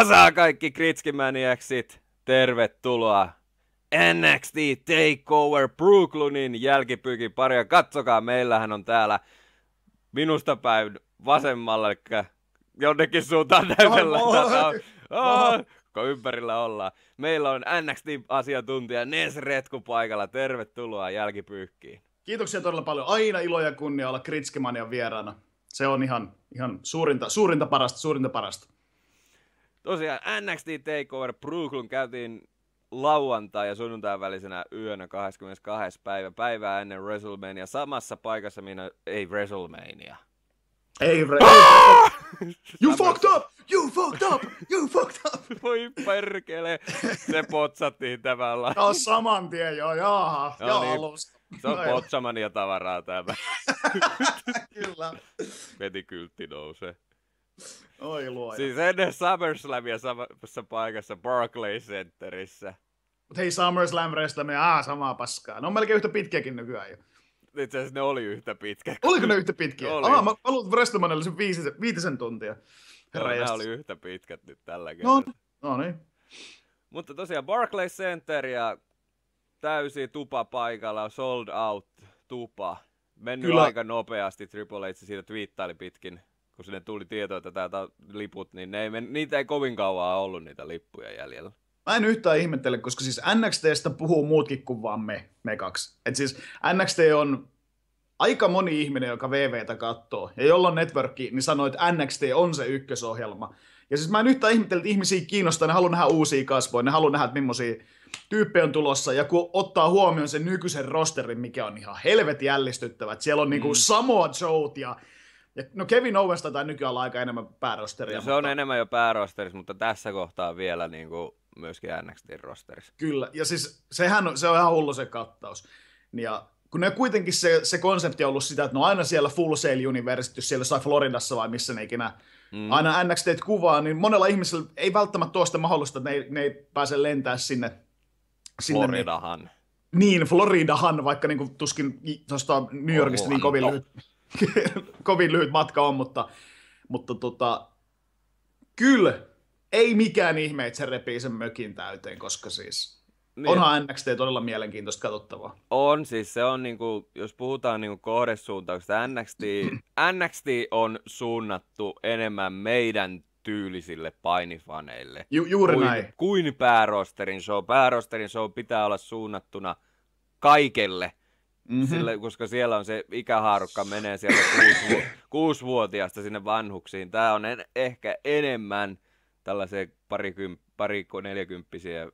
Asaa kaikki Kritskimaniaksit, tervetuloa NXT Takeover Brooklynin jälkipyykin paria. Katsokaa, meillähän on täällä minusta päin vasemmalla, eli jonnekin suuntaan näytellä tätä. Oh, kun ympärillä ollaan. Meillä on NXT-asiantuntija Nes Retku paikalla. Tervetuloa jälkipyykkiin. Kiitoksia todella paljon. Aina ilo ja kunnia olla Kritskimanian vieraana. Se on ihan, ihan suurinta, suurinta parasta, suurinta parasta. Tosiaan NXT Takeover Brooklyn käytiin lauantai ja sunnuntai välisenä yönä 22. päivä, päivää ennen WrestleMania, samassa paikassa, minä ei WrestleMania. Ei WrestleMania. you fucked up! You fucked up! You fucked up! Voi perkele, se potsattiin tavallaan. Joo, saman tien, joo, jaha, no, joo, niin. alusta. Se on potsamania tavaraa tämä. Kyllä. Vetikyltti nousee. Oi luoja. Siis ennen SummerSlamia samassa paikassa Barclays Centerissä. Mut hei SummerSlam WrestleMania, aah, samaa paskaa. Ne on melkein yhtä pitkiäkin nykyään jo. Itse asiassa ne oli yhtä pitkä. Oliko ne yhtä pitkiä? Oli. Ah, mä että WrestleMania oli se viitisen, viitisen tuntia. Herra Joo, ne oli yhtä pitkät nyt tällä kertaa. No, no niin. Mutta tosiaan Barclays Center ja täysi tupa paikalla, sold out tupa. Mennyt Kyllä. aika nopeasti, Triple H siitä twiittaili pitkin kun sinne tuli tieto, että täältä liput, niin ne ei, niitä ei kovin kauan ollut niitä lippuja jäljellä. Mä en yhtään ihmettele, koska siis NXTstä puhuu muutkin kuin vaan me, me kaksi. Et siis NXT on aika moni ihminen, joka VVtä katsoo, ja jolla on networkki, niin sanoo, että NXT on se ykkösohjelma. Ja siis mä en yhtään ihmettele, että ihmisiä kiinnostaa, ne haluaa nähdä uusia kasvoja, ne haluaa nähdä, että millaisia tyyppejä on tulossa, ja kun ottaa huomioon sen nykyisen rosterin, mikä on ihan helvet jällistyttävä, että siellä on niinku mm. niinku Samoa Joe ja ja, no Kevin Owens tai nykyään aika enemmän päärosteria. No, se mutta... on enemmän jo päärosterissa, mutta tässä kohtaa vielä niin kuin myöskin NXT-rosterissa. Kyllä, ja siis sehän on, se on ihan hullu se kattaus. Ja kun ne kuitenkin se, se konsepti on ollut sitä, että no aina siellä Full Sail University, siellä sai Floridassa vai missä ne ikinä mm. aina NXT kuvaa, niin monella ihmisellä ei välttämättä ole sitä mahdollista, että ne ei, ne ei pääse lentää sinne. sinne Floridahan. Niin, niin, Floridahan, vaikka niin kuin, tuskin tuosta New Yorkista niin kovin lyhyt, kovin lyhyt matka on, mutta, mutta tota, kyllä ei mikään ihme, että se repii sen mökin täyteen, koska siis niin. onhan NXT todella mielenkiintoista katsottavaa. On, siis se on, niinku, jos puhutaan niinku kohdesuuntauksesta, NXT, NXT on suunnattu enemmän meidän tyylisille painifaneille. Ju, juuri kuin, näin. Kuin päärosterin show. Päärosterin show pitää olla suunnattuna kaikelle Mm-hmm. Sille, koska siellä on se ikähaarukka menee sieltä kuusi, kuusivuotiaasta sinne vanhuksiin. Tämä on en, ehkä enemmän tällaisia parikymp, pari neljäkymppisiä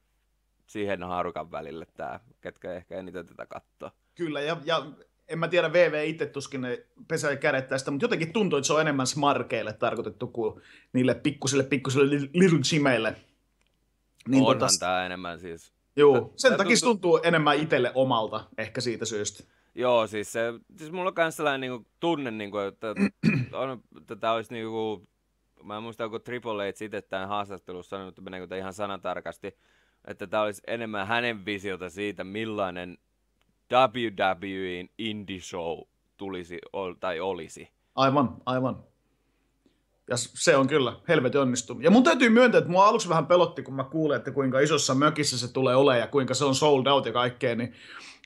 siihen haarukan välille tämä, ketkä ehkä eniten tätä katsoo. Kyllä, ja, ja en mä tiedä, VV itse tuskin ne pesää kädet tästä, mutta jotenkin tuntuu, että se on enemmän smarkeille tarkoitettu kuin niille pikkusille, pikkusille little chimeille. Niin Onhan tota, tämä enemmän siis Joo, sen takia tuntuu... tuntuu enemmän itselle omalta, ehkä siitä syystä. Joo, siis, se, siis mulla on myös sellainen niin kuin, tunne, niin kuin, että, on, että tämä olisi niin kuin, mä en muista, onko Triple H itse tämän haastattelussa sanonut, että meneekö ihan sanatarkasti, että tämä olisi enemmän hänen visiota siitä, millainen WWEin indie show tulisi tai olisi. Aivan, aivan. Ja se on kyllä helvetin onnistunut. Ja mun täytyy myöntää, että mua aluksi vähän pelotti, kun mä kuulin, että kuinka isossa mökissä se tulee olemaan ja kuinka se on sold out ja kaikkea, niin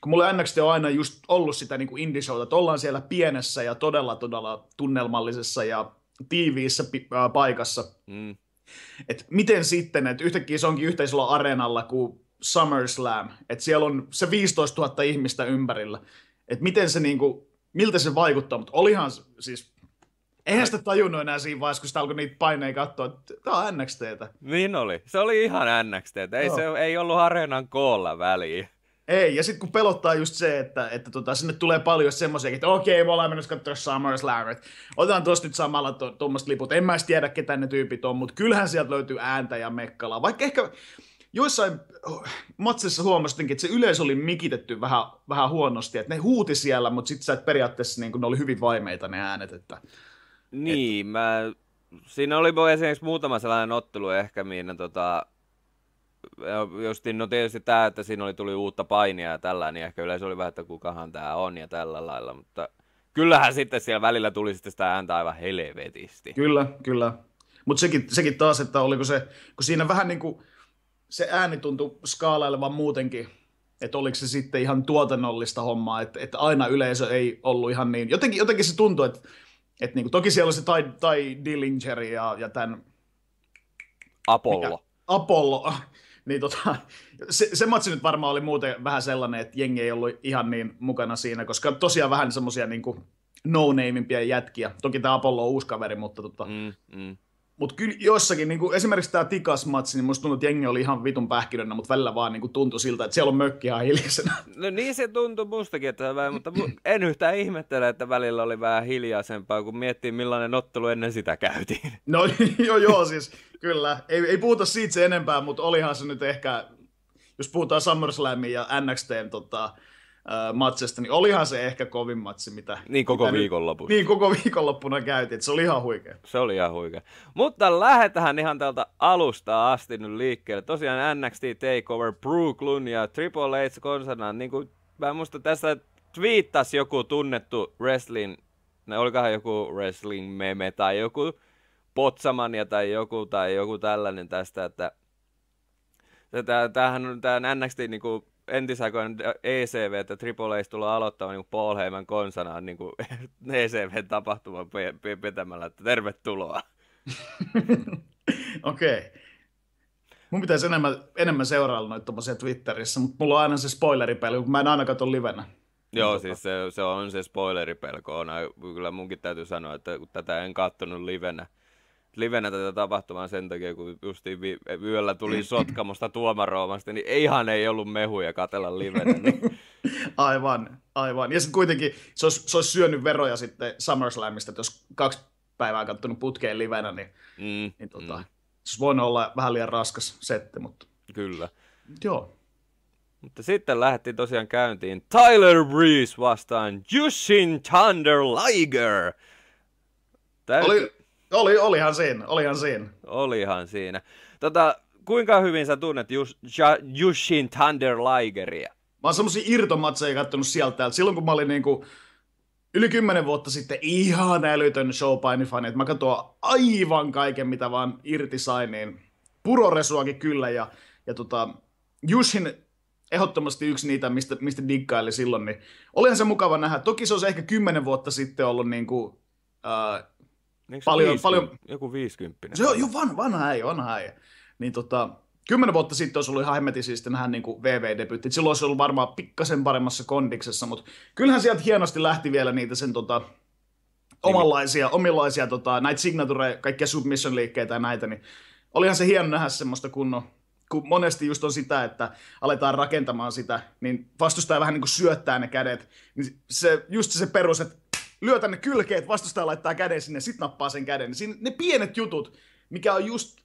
kun mulle NXT on aina just ollut sitä niin kuin että ollaan siellä pienessä ja todella todella tunnelmallisessa ja tiiviissä äh, paikassa. Mm. Et miten sitten, että yhtäkkiä se onkin yhtä isolla areenalla kuin SummerSlam, että siellä on se 15 000 ihmistä ympärillä, että miten se niin kuin, miltä se vaikuttaa, mutta olihan siis Eihän sitä tajunnut enää siinä vaiheessa, kun sitä alkoi niitä paineja katsoa, että tämä on NXTtä. Niin oli. Se oli ihan NXT. Ei, se, ei ollut areenan koolla väliä. Ei, ja sitten kun pelottaa just se, että, että tota, sinne tulee paljon semmoisia, että okei, me ollaan menossa katsoa SummerSlam, että otetaan tuosta nyt samalla tuommoista to, liput. En mä edes tiedä, ketä ne tyypit on, mutta kyllähän sieltä löytyy ääntä ja mekkalaa. Vaikka ehkä joissain matsissa huomasinkin, että se yleisö oli mikitetty vähän, vähän huonosti, että ne huuti siellä, mutta sitten sä et periaatteessa niin ne oli hyvin vaimeita ne äänet, että niin, Et... mä... Siinä oli esimerkiksi muutama sellainen ottelu ehkä, minne tota, justin, no tietysti tämä, että siinä oli tuli uutta painia ja tällä, niin ehkä yleensä oli vähän, että kukahan tämä on ja tällä lailla, mutta kyllähän sitten siellä välillä tuli sitten sitä ääntä aivan helvetisti. Kyllä, kyllä. Mutta sekin, sekin taas, että oliko se, kun siinä vähän niin kuin se ääni tuntui skaalailevan muutenkin, että oliko se sitten ihan tuotannollista hommaa, että, että aina yleisö ei ollut ihan niin, jotenkin, jotenkin se tuntui, että, että niin kuin, toki siellä oli se Tai, tai Dillinger ja, ja tämän... Apollo. Mikä? Apollo, niin tota, se, se matsi nyt varmaan oli muuten vähän sellainen, että jengi ei ollut ihan niin mukana siinä, koska tosiaan vähän semmoisia niin no-nameimpia jätkiä. Toki tämä Apollo on uusi kaveri, mutta tota, mm, mm. Mutta kyllä jossakin, niin kuin esimerkiksi tämä Tikas-matsi, niin musta tuntuu, että jengi oli ihan vitun pähkinönä, mutta välillä vaan niin kuin tuntui siltä, että siellä on mökki ihan hiljaisena. No niin se tuntui mustakin, että vähän, mutta en yhtään ihmettele, että välillä oli vähän hiljaisempaa, kun miettii millainen ottelu ennen sitä käytiin. No joo, joo, siis kyllä. Ei, ei puhuta siitä se enempää, mutta olihan se nyt ehkä, jos puhutaan SummerSlamin ja NXTn tota, matsesta, niin olihan se ehkä kovin matsi, mitä... Niin koko mitä. Niin koko viikonloppuna käytiin, että se oli ihan huikea. Se oli ihan huikea. Mutta lähdetään ihan tältä alusta asti nyt liikkeelle. Tosiaan NXT TakeOver Brooklyn ja Triple H konsana, niin kuin mä muista tässä twiittasi joku tunnettu wrestling, ne olikohan joku wrestling meme tai joku Potsamania tai joku tai joku tällainen tästä, että tämähän on tämä NXT niin kuin entisaikoina ECV, että Triple tulee aloittamaan niin Paul Heyman konsanaan niin ECV-tapahtuman petämällä, että tervetuloa. Okei. Okay. Mun pitäisi enemmän, enemmän seurailla noita Twitterissä, mutta mulla on aina se spoileripeli, kun mä en aina katso livenä. Joo, siis se, se, on se spoileripelko. On, kyllä munkin täytyy sanoa, että kun tätä en kattonut livenä, livenä tätä tapahtumaa sen takia, kun justiin vi- yöllä tuli Sotkamosta tuomaroomasta, niin ihan ei ollut mehuja katella livenä. Niin... aivan, aivan. Ja sitten kuitenkin se olisi, se olisi syönyt veroja sitten SummerSlamista, että jos kaksi päivää katsonut putkeen livenä, niin, mm, niin tota, mm. se voinut olla vähän liian raskas setti, mutta... Kyllä. Joo. Mutta sitten lähdettiin tosiaan käyntiin Tyler Breeze vastaan Jushin Thunder Liger. Täytyy... Oli, oli, olihan siinä, olihan siinä. Olihan siinä. Tota, kuinka hyvin sä tunnet Jus, ja, Jushin Thunder Ligeria? Mä oon semmosia irtomatseja kattonut sieltä täältä. Silloin kun mä olin niinku yli kymmenen vuotta sitten ihan älytön showpainifani, että mä katsoin aivan kaiken, mitä vaan irti sain, niin puroresuakin kyllä. Ja, ja tota, Jushin ehdottomasti yksi niitä, mistä, mistä diggaili silloin, niin olihan se mukava nähdä. Toki se olisi ehkä kymmenen vuotta sitten ollut niin kuin, äh, Eikö paljon, 50, paljon... Joku 50. Se on jo van, vanha äijä, vanha äijä. Niin tota, kymmenen vuotta sitten olisi ollut ihan hemmetin siis nähdä niin VV-debyytti. Silloin olisi ollut varmaan pikkasen paremmassa kondiksessa, mutta kyllähän sieltä hienosti lähti vielä niitä sen tota, omanlaisia, omilaisia tota, näitä signature, kaikkia submission-liikkeitä ja näitä, niin olihan se hieno nähdä semmoista kunnon, kun monesti just on sitä, että aletaan rakentamaan sitä, niin vastustaja vähän niin kuin syöttää ne kädet, niin se, just se perus, että lyö tänne kylkeet, vastustaja laittaa käden sinne, sit nappaa sen käden. Niin siinä, ne pienet jutut, mikä on just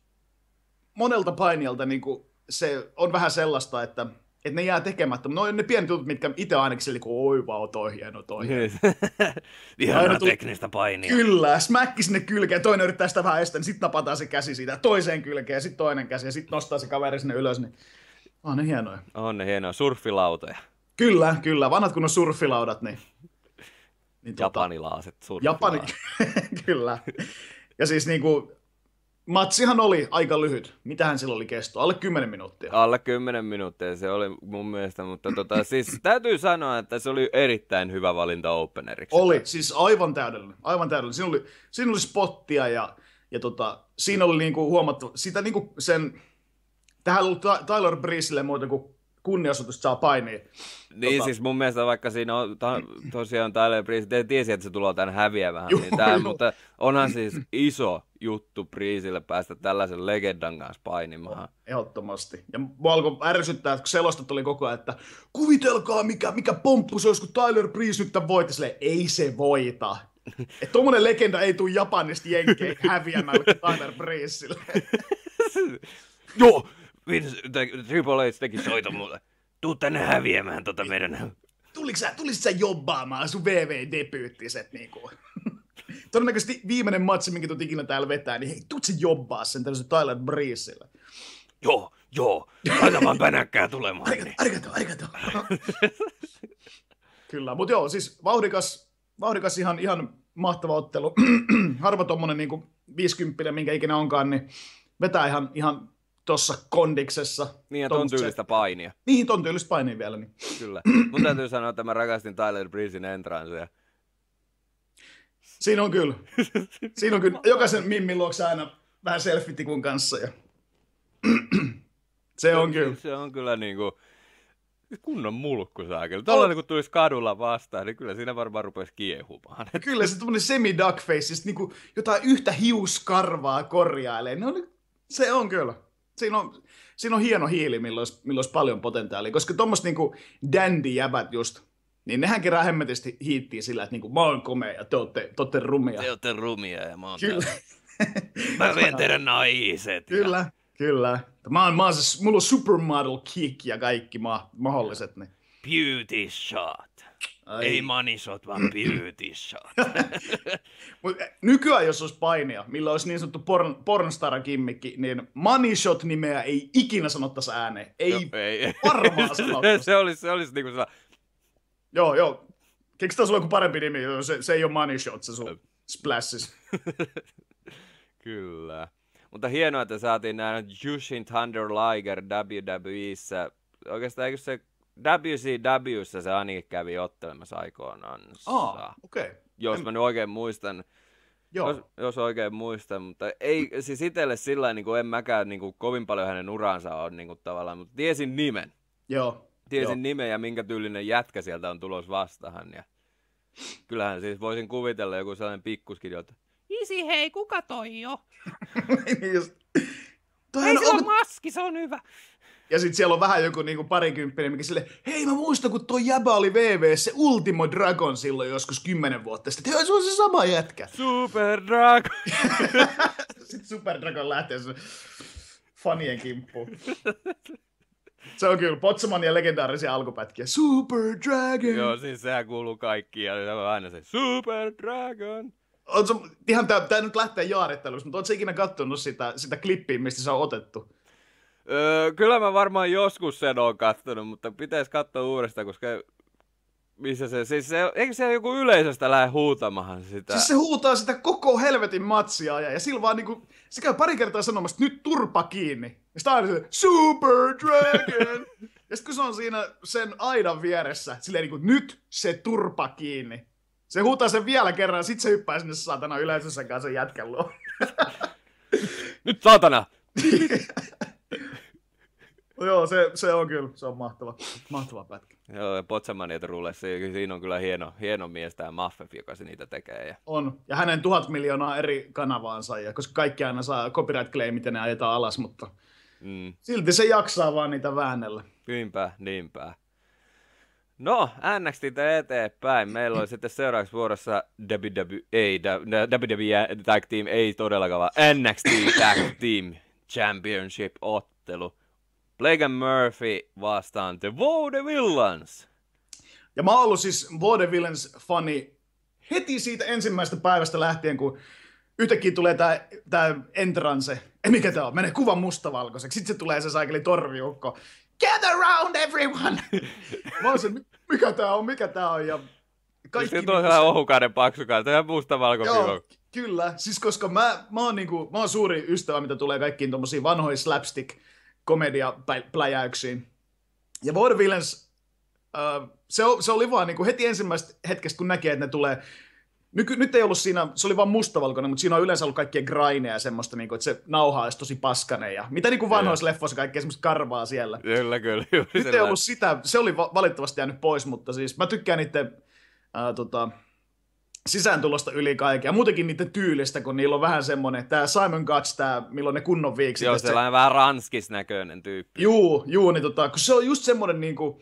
monelta painijalta niin kuin se on vähän sellaista, että, että ne jää tekemättä. No ne pienet jutut, mitkä itse ainakin sille, kun oi vau, toi hieno, toi hieno. Ihana teknistä painia. Kyllä, smäkki sinne kylkeen, toinen yrittää sitä vähän estää, niin sitten napataan se käsi siitä toiseen kylkeen, sitten toinen käsi, ja sitten nostaa se kaveri sinne ylös, niin on ne hienoja. On ne hienoja, surfilautoja. Kyllä, kyllä, vanhat kun on surfilaudat, niin niin, tota, Japanilaiset Japani, kyllä. Ja siis niin kuin, matsihan oli aika lyhyt. Mitähän sillä oli kesto? Alle 10 minuuttia. Alle 10 minuuttia se oli mun mielestä, mutta tota, siis täytyy sanoa, että se oli erittäin hyvä valinta openeriksi. Oli, siis aivan täydellinen. Aivan täydellinen. Siinä oli, siinä oli spottia ja, ja tota, siinä oli niinku huomattu, sitä niinku sen, tähän ollut Tyler Breezelle muuta kuin kunnianosoitusta saa painia. Niin tota... siis mun mielestä vaikka siinä on ta, tosiaan Tyler te tiesi, että se tulee tänne häviämään, niin tää, mutta onhan siis iso juttu Breezelle päästä tällaisen legendan kanssa painimaan. Ehdottomasti. Ja mua alkoi ärsyttää, että kun selostat oli koko ajan, että kuvitelkaa mikä, mikä pomppu se olisi, kun Tyler Breeze nyt voitti. Silleen, ei se voita. Että tuommoinen legenda ei tule Japanista jenkkeen häviämään Tyler Breezelle. Joo, Vince, Triple H teki soita mulle. Tuu tänne häviämään tota meidän... Tuliko sä, tulisit sä jobbaamaan sun VV-debyyttiset niinku? Todennäköisesti viimeinen matsi, minkä tuut ikinä täällä vetää, niin hei, tuut sä jobbaa sen tällaisen Tyler Breezelle. Joo, joo. Aina vaan pänäkkää tulemaan. Arigato, arigato, arigato. Kyllä, mutta joo, siis vauhdikas vauhdikas ihan, ihan mahtava ottelu. Harva tuommoinen niin 50, minkä ikinä onkaan, niin vetää ihan, ihan tuossa kondiksessa. Niin, ja ton tyylistä painia. Niin, ton tyylistä painia vielä. Niin. Kyllä. Mun täytyy sanoa, että mä rakastin Tyler Breezein entranssia. Siinä on kyllä. Siinä on kyllä. Jokaisen mimmin luokse aina vähän selfitikun kanssa. Ja... se on kyllä. Se on kyllä niinku kunnon mulkku saakeli. Tällainen kun tulisi kadulla vastaan, niin kyllä siinä varmaan rupesi kiehumaan. Kyllä se tuommoinen semi-duckface, siis niinku jotain yhtä hiuskarvaa korjailee. No, se on kyllä. Siinä on, siinä on hieno hiili, millä olisi, millä olisi paljon potentiaalia, koska tuommoista niinku dandy-jäbät just, niin nehän kerää hemmetisti hiittiin sillä, että niinku, mä oon komea ja te ootte, te ootte rumia. Te ootte rumia ja mä oon Kyllä. mä vien teidän naiset. Kyllä. Ja... Kyllä. Mä oon, mä oon se, mulla on supermodel kick ja kaikki ma- mahdolliset. Niin. Beauty shot. Ai. Ei money shot, vaan beauty shot. Mut eh, nykyään, jos olisi painia, millä olisi niin sanottu porn, pornstar-kimmikki, niin money shot nimeä ei ikinä sanottaisi ääneen. Ei, no, ei. varmaan sanottaisi. se olisi, se olisi niinku sellainen... Joo, joo. Keksitään sulle joku parempi nimi, se, se ei ole money shot, se sun splashes. Kyllä. Mutta hienoa, että saatiin nämä Jushin Thunder Liger WWEissä. Oikeastaan eikö se WCWssä se ainakin kävi ottelemassa aikoinaan. Ah, okei. Okay. Jos en... mä nyt oikein muistan. Joo. Jos, jos oikein muistan, mutta ei, siis itselle sillä niin kuin en mäkään niin kuin, kovin paljon hänen uransa on niin kuin, tavallaan, mutta tiesin nimen. Joo. Tiesin Joo. nimen ja minkä tyylinen jätkä sieltä on tulos vastahan. Ja kyllähän siis voisin kuvitella joku sellainen pikkuskin, että Isi, hei, kuka toi jo? Niin just. Toi Ei, on, on maski, se on hyvä. Ja sitten siellä on vähän joku niinku parikymppinen, mikä sille, hei mä muistan, kun toi jäbä oli VV, se Ultimo Dragon silloin joskus kymmenen vuotta sitten. Hei, se on se sama jätkä. Super Dragon. sitten Super Dragon lähtee se fanien kimppuun. Se on kyllä Potsaman ja legendaarisia alkupätkiä. Super Dragon! Joo, siis sehän kuuluu kaikki ja aina se Super Dragon on se, ihan tää, tää nyt lähtee jaarittelusta, mutta ootko ikinä kattonut sitä, sitä klippiä, mistä se on otettu? Öö, kyllä mä varmaan joskus sen oon kattonut, mutta pitäisi katsoa uudestaan, koska missä se, siis se, eikö se joku yleisöstä lähde huutamahan sitä? Siis se huutaa sitä koko helvetin matsia ja, ja sillä vaan niinku, se käy pari kertaa sanomassa, nyt turpa kiinni. Ja sitten aina se, Super Dragon! ja sitten kun se on siinä sen aidan vieressä, silleen niinku, nyt se turpa kiinni. Se huutaa sen vielä kerran, sit se hyppää sinne saatana yleisössä kanssa jätkän luo. Nyt saatana! Joo, se, se on kyllä, se on mahtava, mahtava pätkä. Joo, ja Potsamaniet rullessa, siinä on kyllä hieno, hieno mies tämä Maffef, joka se niitä tekee. Ja... On, ja hänen tuhat miljoonaa eri kanavaansa, ja koska kaikki aina saa copyright claimit ja ne ajetaan alas, mutta mm. silti se jaksaa vaan niitä väännellä. Niinpä, niinpä. No, NXT eteenpäin. Meillä oli sitten seuraavaksi vuorossa WWE, WWE Tag Team, ei todellakaan vaan NXT Tag Team Championship-ottelu. Blake Murphy vastaan The Villains. Ja mä oon ollut siis Villains-fani heti siitä ensimmäisestä päivästä lähtien, kun yhtäkkiä tulee tää, tää entrance. Ei mikä tää on, menee kuvan mustavalkoiseksi. Sitten se tulee se saikeli torviukko. Get around everyone! Mä oon sen, mikä tää on, mikä tää on, ja kaikki... Se on sellainen ohukainen paksukaan, tämä musta Joo, kyllä. Siis koska mä, mä, oon niinku, mä oon suuri ystävä, mitä tulee kaikkiin tommosiin vanhoihin slapstick komedia-pläjäyksiin. Ja uh, se, se oli vaan niinku heti ensimmäisestä hetkestä, kun näkee, että ne tulee Nyky, nyt ei ollut siinä, se oli vaan mustavalkoinen, mutta siinä on yleensä ollut kaikkien graineja ja semmoista, niin kuin, että se nauha olisi tosi paskanen. Ja mitä niin kuin vanhoissa leffoissa kaikkea semmoista karvaa siellä. Kyllä, kyllä. Nyt ei ollut sitä, se oli valitettavasti jäänyt pois, mutta siis mä tykkään niiden ää, tota, sisääntulosta yli kaikkea. Muutenkin niiden tyylistä, kun niillä on vähän semmoinen, tämä Simon Guts, tämä, milloin ne kunnon viiksi. Joo, sellainen se... vähän ranskis näköinen tyyppi. Juu, juu, niin tota, kun se on just semmoinen niin kuin,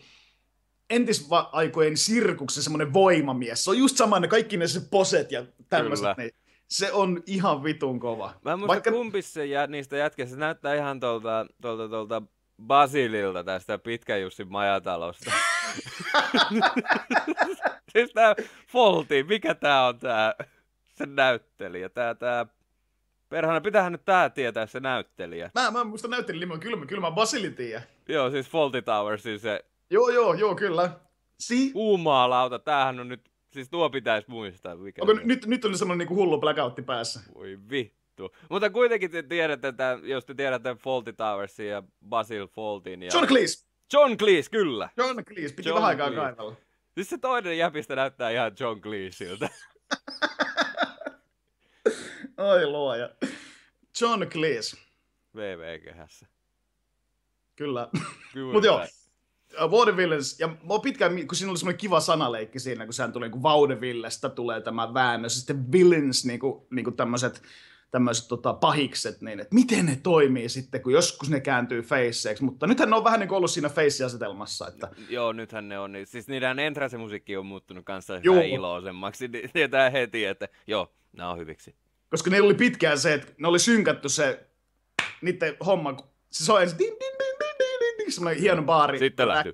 entisvaikojen sirkuksen semmoinen voimamies. Se on just sama ne kaikki ne se poset ja tämmöiset. Niin se on ihan vitun kova. Mä en muista Vaikka... kumpi se jä, niistä jätkistä. Se näyttää ihan tuolta, tuolta, tuolta Basililta tästä Pitkä Jussin majatalosta. siis tää Folti, mikä tää on tää se näyttelijä? Tää, tää Perhana, pitäähän nyt tää tietää se näyttelijä. Mä, mä muista näyttelijä nimi kyllä, kyllä mä Basili. Joo, siis Faulty Towers, siis se Joo, joo, joo, kyllä. Si? Uumaa lauta, tämähän on nyt Siis tuo pitäisi muistaa. Mikä Onko, nyt, nyt on semmoinen niinku hullu blackoutti päässä. Voi vittu. Mutta kuitenkin te tiedätte, että jos te tiedätte Faulty Towersin ja Basil Faultin ja... John Cleese! John Cleese, kyllä! John Cleese, piti John vähän aikaa kaivella. Siis se toinen jäpistä näyttää ihan John Cleeseiltä. Oi luoja. John Cleese, VV-kehässä. kyllä. Kyllä. Mut joo, uh, Vaudevillens, ja mä pitkään, kun siinä oli semmoinen kiva sanaleikki siinä, kun sehän tuli niin Vaudevillestä tulee tämä väännös, ja sitten villains, niin kuin, niin kuin tämmöiset tämmöiset tota, pahikset, niin että miten ne toimii sitten, kun joskus ne kääntyy faceiksi, mutta nythän ne on vähän niin kuin ollut siinä face-asetelmassa, että Joo, nythän ne on, niin, siis niiden entrance-musiikki on muuttunut kanssa iloisemmaksi, niin tietää heti, että joo, nämä on hyviksi. koska niillä oli pitkään se, että ne oli synkattu se niiden homma, kun se soi ensin din, din, din, din, din, din, din, semmoinen hieno baari. Sitten lähti.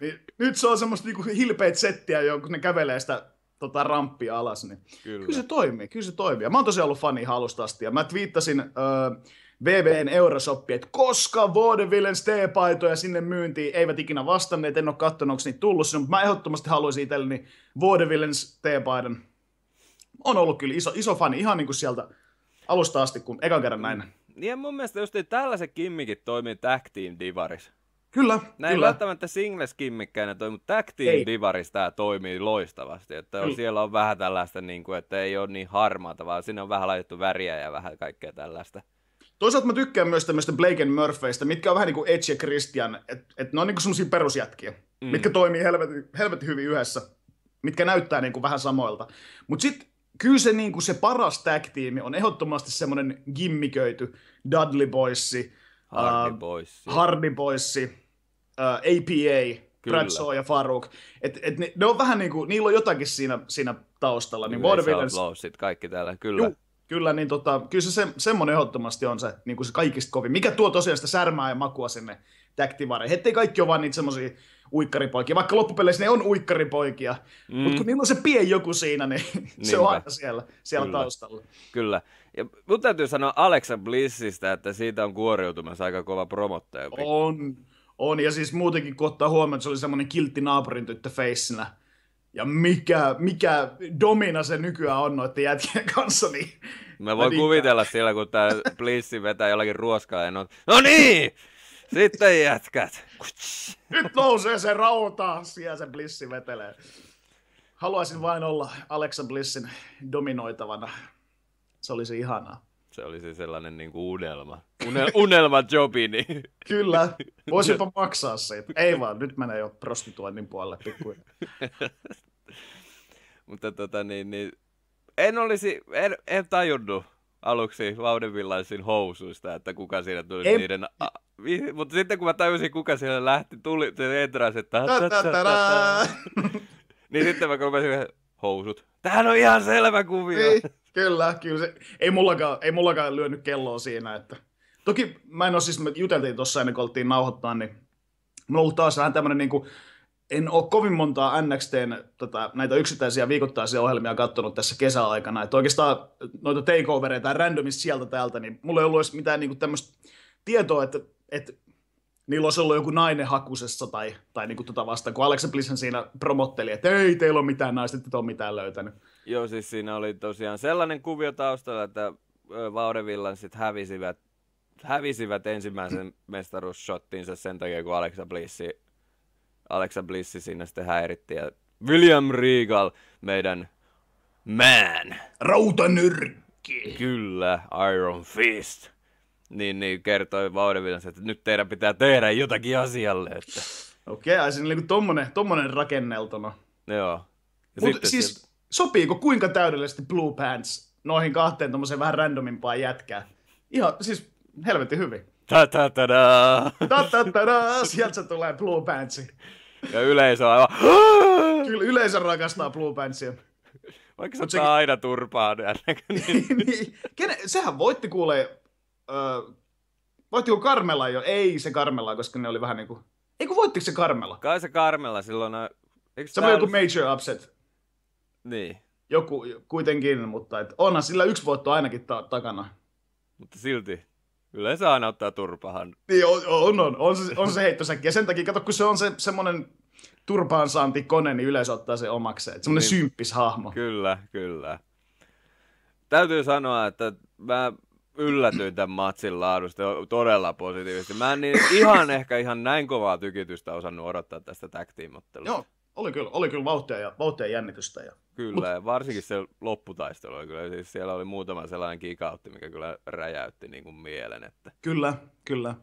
Niin, nyt se on semmoista niinku hilpeät settiä, kun ne kävelee sitä tota, ramppia alas. Niin. Kyllä. Kyllä se toimii, kyllä se toimii. Ja mä oon tosiaan ollut fani ihan alusta asti. Ja mä twiittasin öö, VVN Eurosoppi, että koska Vaudevillens T-paitoja sinne myyntiin eivät ikinä vastanneet, en ole katsonut, onko niitä tullut sinne, mutta mä ehdottomasti haluaisin itselleni Vaudevillens T-paidan. On ollut kyllä iso, iso fani, ihan niin kuin sieltä alusta asti, kun ekan kerran näin. Niin mun mielestä just tällaiset kimmikit toimii tag team divaris. Kyllä, Näin kyllä. välttämättä singles kimmikkäinä toi, mutta tag team divaris tää toimii loistavasti. Että on, siellä on vähän tällaista, niin kuin, että ei ole niin harmaata, vaan sinne on vähän laitettu väriä ja vähän kaikkea tällaista. Toisaalta mä tykkään myös tämmöistä Blake and Murphyistä, mitkä on vähän niin kuin Edge ja Christian, että et ne on niin semmoisia perusjätkiä, mm. mitkä toimii helvetin, helvetin hyvin yhdessä, mitkä näyttää niin kuin vähän samoilta. Mutta sitten kyllä se, niin kuin se paras tag-tiimi on ehdottomasti semmoinen gimmiköity Dudley Boysi, Hardy äh, Boys. Hardy Boysi, äh, APA, Kyllä. Bradshaw ja Farouk. Et, et ne, ne, on vähän niin kuin, niillä on jotakin siinä, siinä taustalla. Niin Vaudevillens- Outlawsit, kaikki täällä, kyllä. Juu, kyllä, niin tota, kyllä se, se semmoinen ehdottomasti on se, niin kuin se kaikista kovin. Mikä tuo tosiaan sitä särmää ja makua sinne täktivareihin. Ettei kaikki ole vaan niitä semmoisia uikkaripoikia, vaikka loppupeleissä ne on uikkaripoikia, mm. mutta kun niillä on se pien joku siinä, niin se on Niinpä. aina siellä, siellä Kyllä. taustalla. Kyllä. Ja mun täytyy sanoa Alexa Blissistä, että siitä on kuoriutumassa aika kova promottaja. On, on, ja siis muutenkin kun ottaa huomioon, että se oli semmoinen kiltti naapurin tyttö feissinä, ja mikä, mikä domina se nykyään on noiden jätkien kanssa, niin Mä voin kuvitella siellä, kun tää Blissi vetää jollakin ruoskaa ja no, no niin, sitten jätkät. Nyt nousee se rauta, siellä se Blissi vetelee. Haluaisin vain olla Alexa Blissin dominoitavana. Se olisi ihanaa. Se olisi sellainen niin kuin unelma. Unel, unelma jobi, niin Kyllä, voisinpa maksaa siitä. Ei vaan, nyt menee jo prostituoinnin puolelle pikkuinen. Mutta tota niin, niin en olisi, en, en tajunnut aluksi Vaudevillaisin housuista, että kuka siinä tuli En- niiden... A, mutta sitten kun mä tajusin, kuka siellä lähti, tuli se entras, että... Niin sitten mä rupesin, housut. Tämähän on ihan selvä kuvio. Ei, kyllä, kyllä se, ei mullakaan, ei mullakaan lyönyt kelloa siinä, että toki mä en ole siis, me juteltiin tuossa ennen kuin oltiin nauhoittaa, niin mulla on ollut taas vähän tämmönen niinku, en ole kovin montaa NXTn tota, näitä yksittäisiä viikoittaisia ohjelmia katsonut tässä kesäaikana, että oikeastaan noita takeovereita randomista sieltä täältä, niin mulla ei ollut edes mitään niinku tämmöistä tietoa, että, että niillä olisi ollut joku nainen hakusessa tai, tai niinku tota vastaan, kun Alexa Bliss siinä promotteli, että ei teillä ole mitään naista, että et ole mitään löytänyt. Joo, siis siinä oli tosiaan sellainen kuvio taustalla, että ö, Vaudevillanssit hävisivät, hävisivät ensimmäisen mestaruusshottinsa sen takia, kun Alexa Blissi, Alexa Blissi siinä sitten häiritti. Ja William Regal, meidän man, Rautanyrkki! kyllä, Iron Fist, niin, niin kertoi Vaudevillans, että nyt teidän pitää tehdä jotakin asialle. Että, Okei, okay, siinä oli niinku tommonen, tommonen rakenneltuna. joo. Ja Mutta sitten siis sieltä- sopiiko kuinka täydellisesti Blue Pants noihin kahteen tommoseen vähän randomimpaan jätkään? Ihan siis helvetin hyvin. Ta-ta-ta-da! Ta-ta-ta-da, sieltä se tulee Blue Pantsi. Ja yleisö on aivan... Kyllä yleisö rakastaa Blue Pantsia. Vaikka se sekin- aina turpaa niin... niin, kene, sehän voitti kuulee, öö, voittiko Carmela jo? Ei se Carmela, koska ne oli vähän niinku, ei kun voittiko se Carmela? Kai se Carmella silloin... on- Eikö Se oli joku major upset. Niin, Joku kuitenkin, mutta et onhan sillä yksi voitto ainakin ta- takana. mutta silti. Yleensä aina ottaa turpahan. Niin on, on, on, on, se, on se heittosäkki. Ja sen takia, kato, kun se on se semmoinen turpaansaanti kone, niin yleisö ottaa sen omakseen. Semmoinen niin, symppis hahmo. Kyllä, kyllä. Täytyy sanoa, että mä yllätyin tämän matsin laadusta todella positiivisesti. Mä en niin ihan ehkä ihan näin kovaa tykitystä osannut odottaa tästä tag Joo, oli kyllä, oli kyllä vauhtia ja, vauhtia ja jännitystä. Ja... Kyllä, Mut... varsinkin se lopputaistelu oli kyllä. Siis siellä oli muutama sellainen kikautti, mikä kyllä räjäytti niin kuin mielen. Että... Kyllä, kyllä.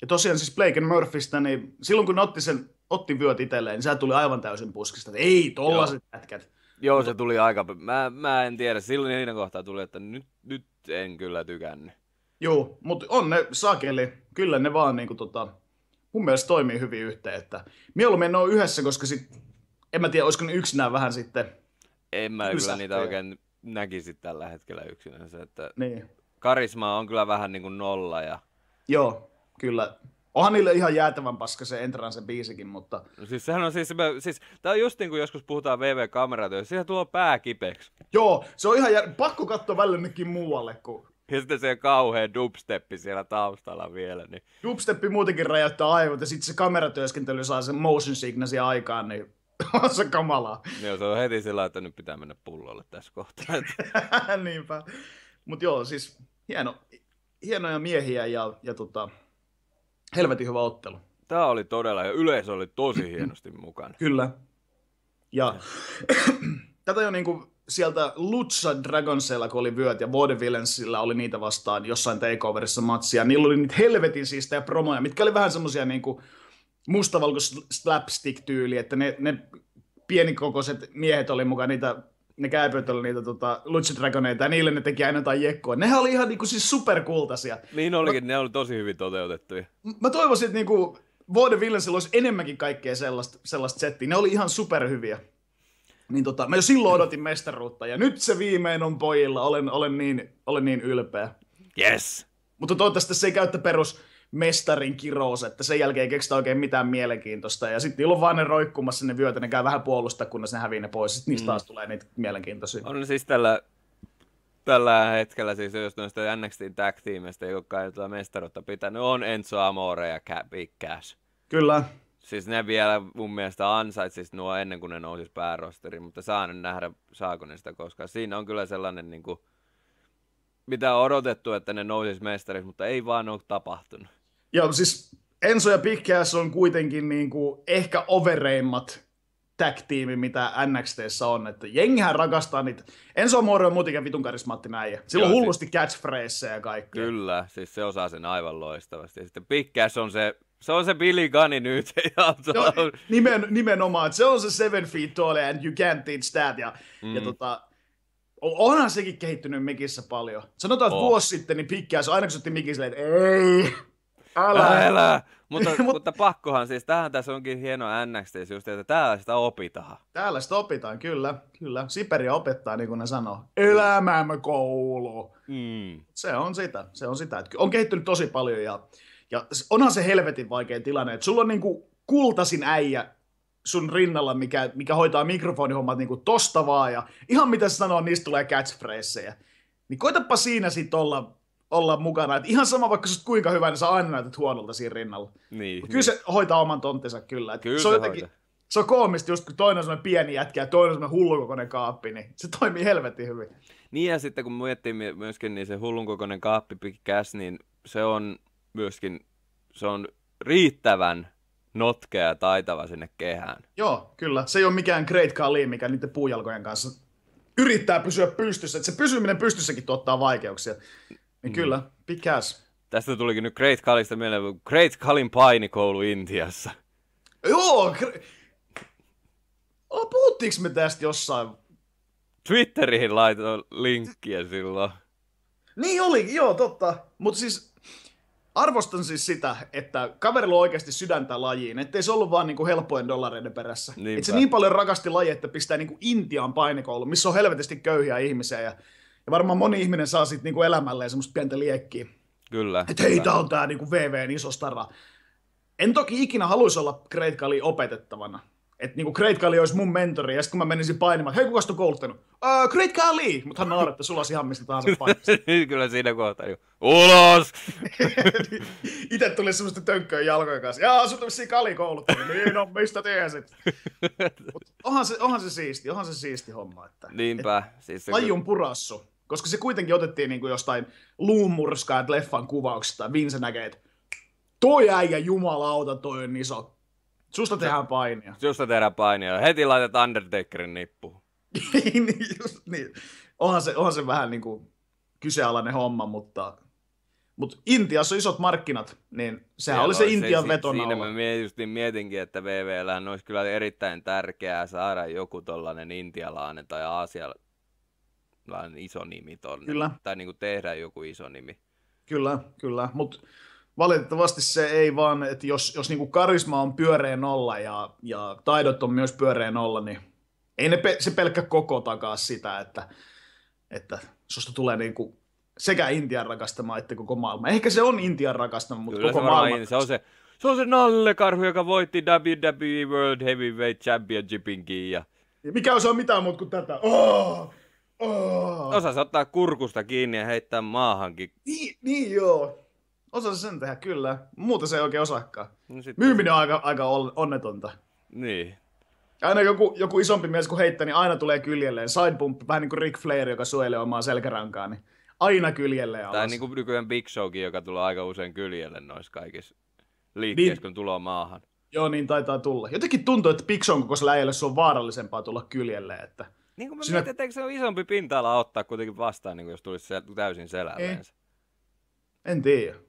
Ja tosiaan siis Blake Murphystä, niin silloin kun ne otti, sen, otti vyöt itselleen, niin se tuli aivan täysin puskista. Että ei, tollaset jätkät. Joo, se tuli aika... Mä, mä en tiedä, silloin niiden kohtaa tuli, että nyt, nyt en kyllä tykännyt. Joo, mutta on ne sakeli. Kyllä ne vaan niinku tota, mun mielestä toimii hyvin yhteen. Että mieluummin ne on yhdessä, koska sit, en mä tiedä, olisiko ne yksinään vähän sitten... En mä kyllä niitä oikein näkisi tällä hetkellä yksinänsä. Että niin. Karisma on kyllä vähän niin kuin nolla. Ja... Joo, kyllä. Onhan niille ihan jäätävän paska se Entrance biisikin, mutta... No siis sehän on siis, siis tää on just niin kuin joskus puhutaan VV-kameratyössä, siihen tuo pää kipeäksi. Joo, se on ihan jär... pakko katsoa välillä muualle, kun ja sitten se kauhea dubsteppi siellä taustalla vielä. Niin... Dubsteppi muutenkin räjäyttää aivot ja sitten se kameratyöskentely saa sen motion signasi aikaan, niin on se kamalaa. Joo, se on heti sillä, että nyt pitää mennä pullolle tässä kohtaa. Niinpä. Mutta joo, siis hieno, hienoja miehiä ja, ja tota, helvetin hyvä ottelu. Tämä oli todella, ja yleisö oli tosi hienosti mukana. Kyllä. Ja tätä jo niinku sieltä Lucha Dragonsella, kun oli vyöt, ja Vaudevillensillä oli niitä vastaan jossain takeoverissa matsia. Niillä oli niitä helvetin siistejä promoja, mitkä oli vähän semmosia niinku mustavalkois slapstick-tyyli, että ne, ne pienikokoiset miehet oli mukaan niitä ne käypöt oli niitä tota, Lucha Dragoneita, ja niille ne teki aina jotain jekkoa. Nehän oli ihan niinku siis superkultaisia. Niin olikin, mä, ne oli tosi hyvin toteutettuja. Mä toivoisin, että niinku Vaudevillensilla olisi enemmänkin kaikkea sellaista, sellaista settiä. Ne oli ihan superhyviä. Niin tota, mä jo silloin odotin mestaruutta ja nyt se viimein on pojilla. Olen, olen, niin, olen niin ylpeä. Yes. Mutta toivottavasti se ei käyttä perus mestarin kirous, että sen jälkeen ei keksitä oikein mitään mielenkiintoista. Ja sitten niillä on vaan ne roikkumassa ne vyötä, ne käy vähän puolustaa, kunnes ne hävii ne pois. Sitten niistä mm. taas tulee niitä mielenkiintoisia. On siis tällä, tällä hetkellä siis jos noista NXT tag tiimistä, jotka ei tuota mestaruutta pitänyt, on Enzo Amore ja Big Cash. Kyllä. Siis ne vielä mun mielestä ansaitsis nuo ennen kuin ne nousis päärosteriin, mutta saan nähdä, saako ne sitä koskaan. Siinä on kyllä sellainen, niin kuin, mitä on odotettu, että ne nousis mestariksi, mutta ei vaan ole tapahtunut. Joo, siis Enso ja Big Cass on kuitenkin niin kuin ehkä overeimmat tag-tiimi, mitä NXTssä on. Että jengihän rakastaa niitä. Enso Moro on muutenkin vitun karismaattinen äijä. Sillä on hullusti catchphraseja ja kaikkea. Kyllä, siis se osaa sen aivan loistavasti. Ja sitten Big Cass on se se on se Billy Gunny nyt. Ja no, nimen, nimenomaan, se on se seven feet tall and you can't teach that. Ja, mm. ja tota, onhan sekin kehittynyt mikissä paljon. Sanotaan, että oh. vuosi sitten niin pikkiä, aina kun mikissä, että ei, älä. älä. Mutta, mutta pakkohan siis, tähän tässä onkin hieno NXT just, että täällä sitä opitaan. Täällä sitä opitaan, kyllä, kyllä. Siperia opettaa, niin kuin ne sanoo. Elämämme koulu. Mm. Se on sitä, se on sitä. Että on kehittynyt tosi paljon ja ja onhan se helvetin vaikea tilanne, että sulla on niinku kultasin äijä sun rinnalla, mikä, mikä hoitaa mikrofonihommat niinku tosta vaan, ja ihan mitä se sanoo, niistä tulee catchphraseja. Niin koitapa siinä sitten olla, olla mukana, että ihan sama vaikka sä kuinka hyvä, niin sä aina näytät huonolta siinä rinnalla. Niin, Mut kyllä niin. se hoitaa oman tonttinsa kyllä. kyllä se, on jotenkin, se on koomista just, kun toinen on semmoinen pieni jätkä ja toinen on semmoinen hullukokoinen kaappi, niin se toimii helvetin hyvin. Niin ja sitten kun miettii myöskin, niin se hullunkokoinen kaappi Cash, niin se on myöskin se on riittävän notkea ja taitava sinne kehään. Joo, kyllä. Se ei ole mikään Great Kali, mikä niiden puujalkojen kanssa yrittää pysyä pystyssä. Että se pysyminen pystyssäkin tuottaa vaikeuksia. Niin mm. kyllä, ass. Tästä tulikin nyt Great Kalista mieleen Great Kalin painikoulu Intiassa. Joo, gre... oh, puhuttiinko me tästä jossain? Twitteriin laitoin linkkiä silloin. Niin oli, joo, totta. Mutta siis arvostan siis sitä, että kaverilla on oikeasti sydäntä lajiin, ettei se ollut vaan niinku helpojen dollareiden perässä. Niinpä. Et se niin paljon rakasti laji, että pistää niinku Intian painikoulu, missä on helvetisti köyhiä ihmisiä. Ja, ja varmaan moni ihminen saa sitten niinku elämälleen semmoista pientä liekkiä. Kyllä. Että hei, tää on tää niinku VVn iso stara. En toki ikinä haluaisi olla Great Kali opetettavana, että niinku Great Kali olisi mun mentori, ja sitten kun mä menisin painimaan, hei, kuka on kouluttanut? Uh, Great Kali! Mutta hän nauretta, sulla olisi ihan mistä tahansa painista. Kyllä siinä kohtaa jo. Ulos! Itse tuli semmoista tönkköä jalkojen kanssa. Jaa, sut on vissiin Kali kouluttanut. niin, no, mistä tiesit? Mut onhan, se, onhan se siisti, onhan se siisti homma. Että, Niinpä. Siis se, Ajun purassu. Koska se kuitenkin otettiin niinku jostain luumurskaa leffan kuvauksesta. Vince näkee, että toi äijä jumalauta, toi on iso Susta tehdään painia. Susta tehdään painia. Heti laitet Undertakerin nippu. niin, just niin. Onhan se, onhan se vähän niin kuin kyseenalainen homma, mutta, mutta Intiassa on isot markkinat, niin sehän Siellä oli se Intian se, vetona. Siinä mä mietin, mietinkin, että VVL olisi kyllä erittäin tärkeää saada joku tollainen intialainen tai aasialainen iso nimi tonne. Kyllä. Tai niin kuin tehdä joku iso nimi. Kyllä, kyllä. Mutta valitettavasti se ei vaan, että jos, jos niinku karisma on pyöreä nolla ja, ja taidot on myös pyöreä nolla, niin ei ne pe- se pelkkä koko takaa sitä, että, että susta tulee niinku sekä Intian rakastama että koko maailma. Ehkä se on Intian rakastama, mutta Kyllä koko se maailma. Se on se, se on se nallekarhu, joka voitti WWE World Heavyweight Championshipinkin. Ja... Mikä osaa mitään muuta kuin tätä? Oh! Oh! Osasi ottaa kurkusta kiinni ja heittää maahankin. Niin, niin joo. Osa sen tehdä, kyllä. Muuta se ei oikein osaakaan. No Myyminen on aika, aika onnetonta. Niin. Aina joku, joku isompi mies kun heittää, niin aina tulee kyljelleen. Sidepump, vähän niin kuin Rick Flair, joka suojelee omaa selkärankaa, niin aina kyljelleen alas. Tai niin kuin nykyään Big Showkin, joka tulee aika usein kyljelle noissa kaikissa liikkeissä, niin, kun tulee maahan. Joo, niin taitaa tulla. Jotenkin tuntuu, että Big Show kokoisella äijälle se on vaarallisempaa tulla kyljelle. Että... Niin kuin mä Sinä... mietin, että eikö se ole isompi pinta-ala ottaa kuitenkin vastaan, niin kuin jos tulisi täysin selälleensä. En tiedä.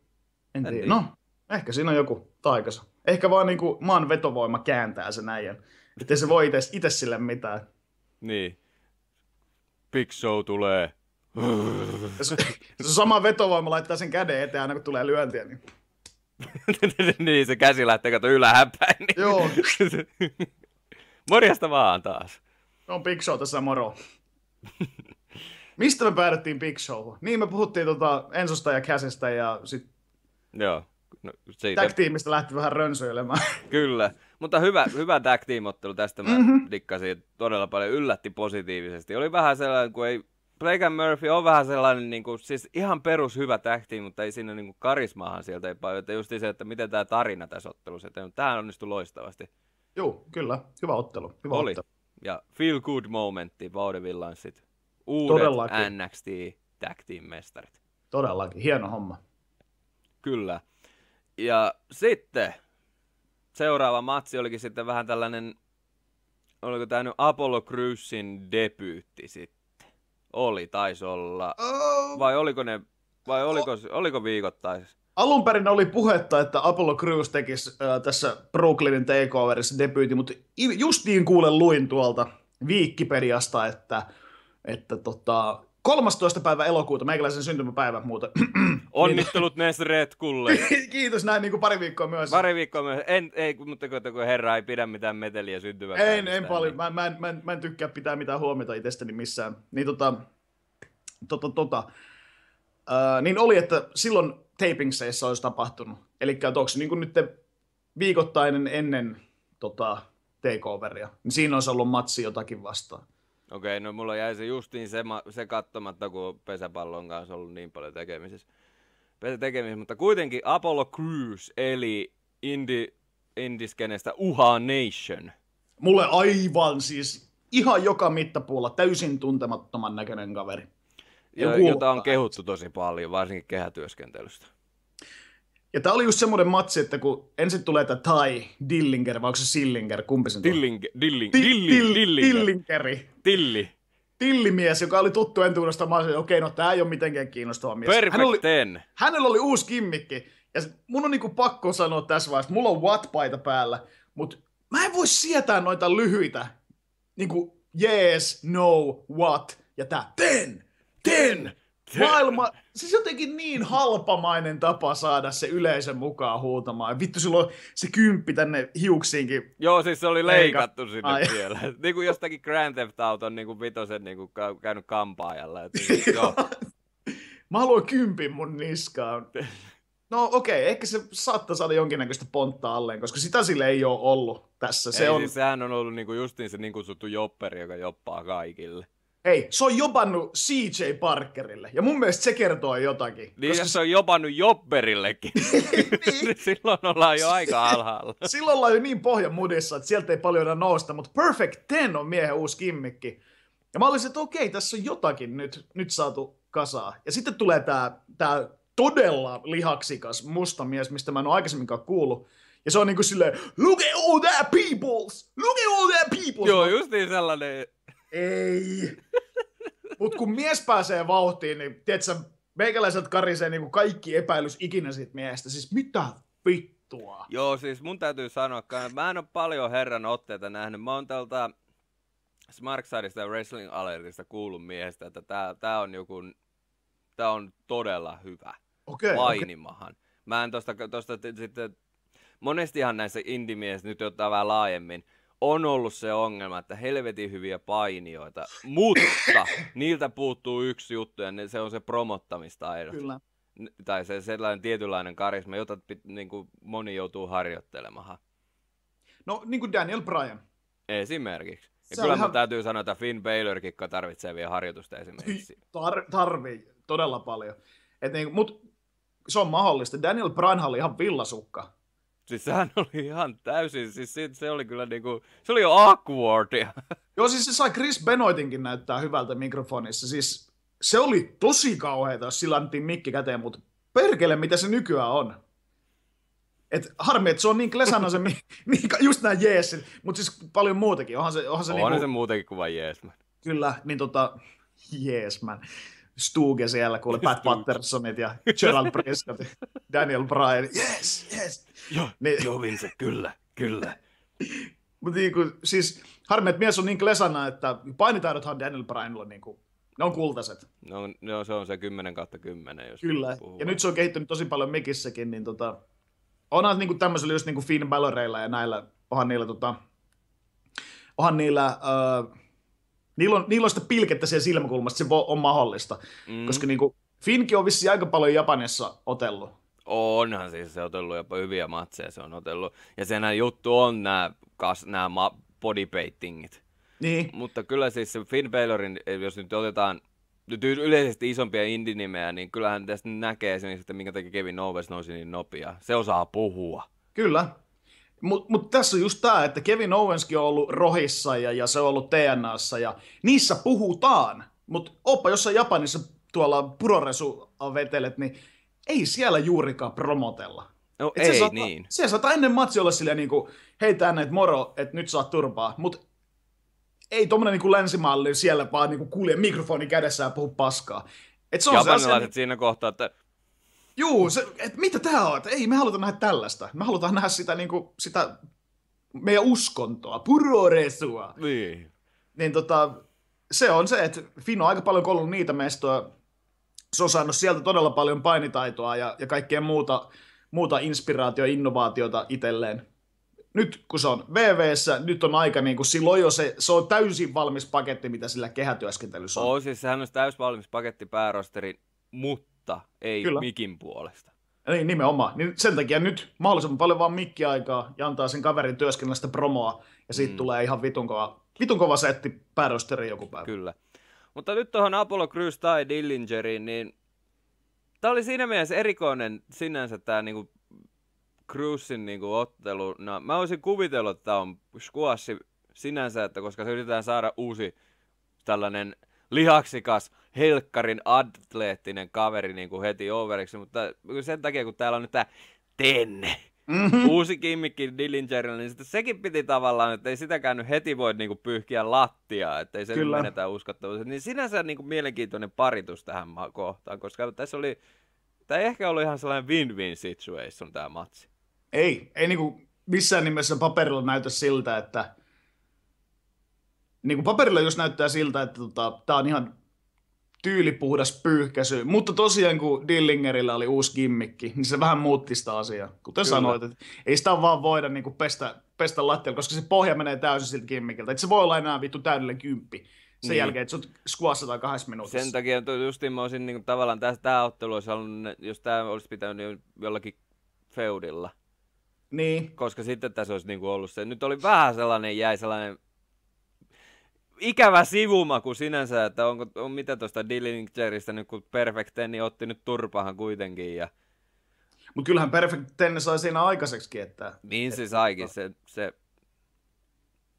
En tiedä. No, ehkä siinä on joku taikasa. Ehkä vaan niin kuin maan vetovoima kääntää sen äijän. Että se voi itse sille mitään. Niin. Big Show tulee. Se, se sama vetovoima laittaa sen käden eteen aina kun tulee lyöntiä. Niin, niin se käsi lähtee kato ylähäpäin. Niin... Joo. Morjesta vaan taas. On Big Show tässä moro. Mistä me päädyttiin Big Showhun? Niin me puhuttiin tota Ensosta ja Käsestä ja sit Joo. No, siitä... Tag-tiimistä lähti vähän rönsyilemään. Kyllä, mutta hyvä, hyvä tag ottelu tästä mä mm-hmm. dikkasin todella paljon, yllätti positiivisesti. Oli vähän sellainen, kun ei Blake Murphy on vähän sellainen, niin kuin, siis ihan perus hyvä tag mutta ei siinä niin kuin, karismaahan sieltä ei paljon. Että just se, että miten tämä tarina tässä ottelussa etenee. Tähän onnistui loistavasti. Joo, kyllä. Hyvä ottelu. Hyvä Oli. Ottelu. Ja feel good momentti, Vaudevillanssit. Uudet Todellakin. NXT tag team mestarit. Todellakin. Hieno homma. Kyllä. Ja sitten seuraava matsi olikin sitten vähän tällainen, oliko tämä nyt Apollo Cruisin debyytti sitten? Oli, taisi olla. Oh. Vai oliko ne, vai oliko, oh. oliko viikoittaisessa? Alun perin oli puhetta, että Apollo Crews tekisi äh, tässä Brooklynin takeoverissa debyytin, mutta just niin kuulen luin tuolta Wikipediasta, että, että tota, 13. päivä elokuuta, meikäläisen syntymäpäivä muuta. Onnittelut näistä retkulle. Kiitos näin niin kuin pari viikkoa myös. Pari viikkoa myös. En, ei, mutta kun herra ei pidä mitään meteliä syntymäpäivistä. En, en paljon. Niin. Mä, mä, en, mä, en, mä en tykkää pitää mitään huomiota itsestäni missään. Niin tota, tota, tota. Äh, niin oli, että silloin tapingseissa olisi tapahtunut. Eli onko se niin kuin nyt viikoittainen ennen tota, takeoveria, niin siinä olisi ollut matsi jotakin vastaan. Okei, no mulla jäi se justiin se, se kattomatta, kun pesäpallon kanssa ollut niin paljon tekemisissä. tekemisissä mutta kuitenkin Apollo Crews, eli Indi, Indiskenestä Uha Nation. Mulle aivan siis ihan joka mittapuulla täysin tuntemattoman näköinen kaveri. Ja, jota on kehuttu tosi paljon, varsinkin kehätyöskentelystä. Ja tää oli just semmoinen matsi, että kun ensin tulee tämä Tai Dillinger, vai onko se Sillinger, kumpi sen Dilling, Dilling, Dilling, Dilling, Dillingeri. Tilli. Tillimies, joka oli tuttu entuudesta. Mä okei, no tää ei ole mitenkään kiinnostava mies. Perfect Hän oli, ten. Hänellä oli uusi kimmikki. Ja mun on niinku pakko sanoa tässä vaiheessa, mulla on what-paita päällä, mutta mä en voi sietää noita lyhyitä, niinku yes, no, what, ja tää ten, ten, Maailma, siis jotenkin niin halpamainen tapa saada se yleisön mukaan huutamaan. Vittu, silloin se kymppi tänne hiuksiinkin. Joo, siis se oli leikattu Eikä. sinne Ai. siellä. niin kuin jostakin Grand Theft Auton niin kuin vitosen niin kuin käynyt kampaajalla. Et, niin, joo. Mä haluan kympin mun niskaan. No okei, okay, ehkä se saattaa saada jonkinnäköistä ponttaa alleen, koska sitä sille ei ole ollut tässä. Se ei, on... siis sehän on ollut niinku justiin se niin kutsuttu jopperi, joka joppaa kaikille. Hei, se on jopannut CJ Parkerille, ja mun mielestä se kertoo jotakin. Niin, koska... se on jopannut Jopperillekin. niin. Silloin ollaan jo aika alhaalla. Silloin ollaan jo niin pohjan mudissa, että sieltä ei paljon enää nousta, mutta Perfect Ten on miehen uusi kimmikki. Ja mä olisin, että okei, tässä on jotakin nyt, nyt saatu kasaa. Ja sitten tulee tää, tää todella lihaksikas musta mies, mistä mä en ole aikaisemminkaan kuullut. Ja se on niinku silleen, look at all that peoples! Look at all that peoples! Joo, just niin sellainen. Ei. Mut kun mies pääsee vauhtiin, niin tiedätkö, meikäläiset karisee niinku kaikki epäilys ikinä siitä miehestä. Siis mitä vittua? Joo, siis mun täytyy sanoa, että mä en ole paljon herran otteita nähnyt. Mä oon tältä Smarksideista ja Wrestling Alertista kuullut miehestä, että tää, tää on joku, tää on todella hyvä. Okay, painimahan. Okay. Mä en tosta, tosta sitten, monestihan näissä indimiessä nyt ottaa vähän laajemmin, on ollut se ongelma, että helvetin hyviä painijoita, mutta niiltä puuttuu yksi juttu ja se on se promottamistaido. Kyllä. Tai se sellainen tietynlainen karisma, jota niin kuin moni joutuu harjoittelemaan. No, niin kuin Daniel Bryan. Esimerkiksi. Ja se kyllä ihan... täytyy sanoa, että Finn Balorkin tarvitsee vielä harjoitusta esimerkiksi. Tar- tarvii todella paljon. Et niin, mut se on mahdollista. Daniel Bryan oli ihan villasukka. Siis sehän oli ihan täysin, siis se oli kyllä niinku, se oli jo awkwardia. Joo, siis se sai Chris Benoitinkin näyttää hyvältä mikrofonissa. Siis se oli tosi kauheita, jos sillä annettiin mikki käteen, mutta perkele, mitä se nykyään on. Et harmi, että se on niin klesana se, just näin jees, mutta siis paljon muutakin. Onhan se, onhan se, onhan niinku, se muutenkin kuin vain jees, Kyllä, niin tota, jees, man. Stuge siellä, kuule Pat Pattersonit ja Gerald Prescott, Daniel Bryan, yes, yes. Joo, niin, joo Vince, kyllä, kyllä. Mutta niin kuin, siis harmi, että mies on niin klesana, että painitaidothan Daniel Bryanilla niin kuin, ne on kultaiset. No, no se on se 10 kautta 10, jos Kyllä, puhuu. ja nyt se on kehittynyt tosi paljon mikissäkin, niin tota, onhan niin kuin tämmöisellä just niin kuin Finn Baloreilla ja näillä, onhan niillä, tota, onhan niillä, uh, Niillä on, niillä on sitä pilkettä siellä silmäkulmasta, se on mahdollista. Mm. Koska niin kuin, Finki on vissiin aika paljon Japanissa otellut. Onhan siis se otellut jopa hyviä matseja se on otellut. Ja senhän juttu on nämä, kas, nämä bodypaintingit. Niin. Mutta kyllä siis se Finn Balorin, jos nyt otetaan nyt yleisesti isompia indinimeä, niin kyllähän tästä näkee esimerkiksi, että minkä takia Kevin Owens nousi niin nopea. Se osaa puhua. Kyllä. Mutta mut tässä on just tämä, että Kevin Owenskin on ollut rohissa ja, ja se on ollut TNAssa ja niissä puhutaan. Mutta oppa jossain Japanissa tuolla puroresu vetelet, niin ei siellä juurikaan promotella. No Et ei se saata, niin. Se saattaa ennen matsi olla silleen niin kuin, hei tänne, että moro, että nyt saat turpaa. Mutta ei tuommoinen niin länsimalli siellä vaan niin kulje mikrofoni kädessä ja puhu paskaa. Et se on Japanilaiset se siinä kohtaa, että Juu, se, et mitä tämä on? Et ei, me halutaan nähdä tällaista. Me halutaan nähdä sitä, niin kuin, sitä meidän uskontoa, puroresua. Niin. Niin tota, se on se, että Fino on aika paljon kolunut niitä mestoja. Se on saanut sieltä todella paljon painitaitoa ja, ja kaikkea muuta, muuta inspiraatio, innovaatiota itselleen. Nyt kun se on VVssä, nyt on aika, niin kuin silloin jo se, se on täysin valmis paketti, mitä sillä kehätyöskentelyssä on. Oo, siis sehän on täysin valmis paketti päärosterin, mutta mutta ei Kyllä. mikin puolesta. Niin, nimenomaan. Niin sen takia nyt mahdollisimman paljon vaan mikkiaikaa ja antaa sen kaverin työskennellä sitä promoa, ja siitä mm. tulee ihan vitun kova, vitun kova setti päädosteri joku päivä. Kyllä. Mutta nyt tuohon Apollo Crews tai Dillingeriin, niin tämä oli siinä mielessä erikoinen sinänsä tämä niinku Cruisin niinku ottelu. No, mä olisin kuvitellut, että tämä on squashi sinänsä, että koska se yritetään saada uusi tällainen lihaksikas, helkkarin atleettinen kaveri niin kuin heti overiksi, mutta sen takia, kun täällä on nyt tämä Tenne, mm-hmm. uusi kimmikki Dillingerillä, niin sitten sekin piti tavallaan, että ei sitäkään nyt heti voi niin kuin pyyhkiä lattiaa, että ei se Kyllä. menetä uskottavuus. Niin sinänsä niin kuin mielenkiintoinen paritus tähän kohtaan, koska tässä oli, tämä ei ehkä ollut ihan sellainen win-win situation tämä matsi. Ei, ei niin kuin missään nimessä paperilla näytä siltä, että niin kuin paperilla just näyttää siltä, että tota, tämä on ihan tyylipuhdas pyyhkäisy, mutta tosiaan kun Dillingerillä oli uusi gimmikki, niin se vähän muutti sitä asiaa. Kuten Kyllä. sanoit, että ei sitä vaan voida niin kuin pestä, pestä lattialla, koska se pohja menee täysin siltä gimmikiltä. Että se voi olla enää vittu täydellinen kymppi. sen niin. jälkeen, että sut squassataan kahdessa minuutissa. Sen takia justiin mä olisin niin kuin, tavallaan tässä tämä ottelu olisi ollut, jos tämä olisi pitänyt jollakin feudilla. Niin. Koska sitten tässä olisi niin kuin ollut se, nyt oli vähän sellainen, jäi sellainen ikävä sivumaku sinänsä, että onko, on mitä tuosta Dillingeristä nyt kun Perfect niin otti nyt turpahan kuitenkin ja mutta kyllähän Perfect Ten sai siinä aikaiseksi, että... Niin se saikin, se... se...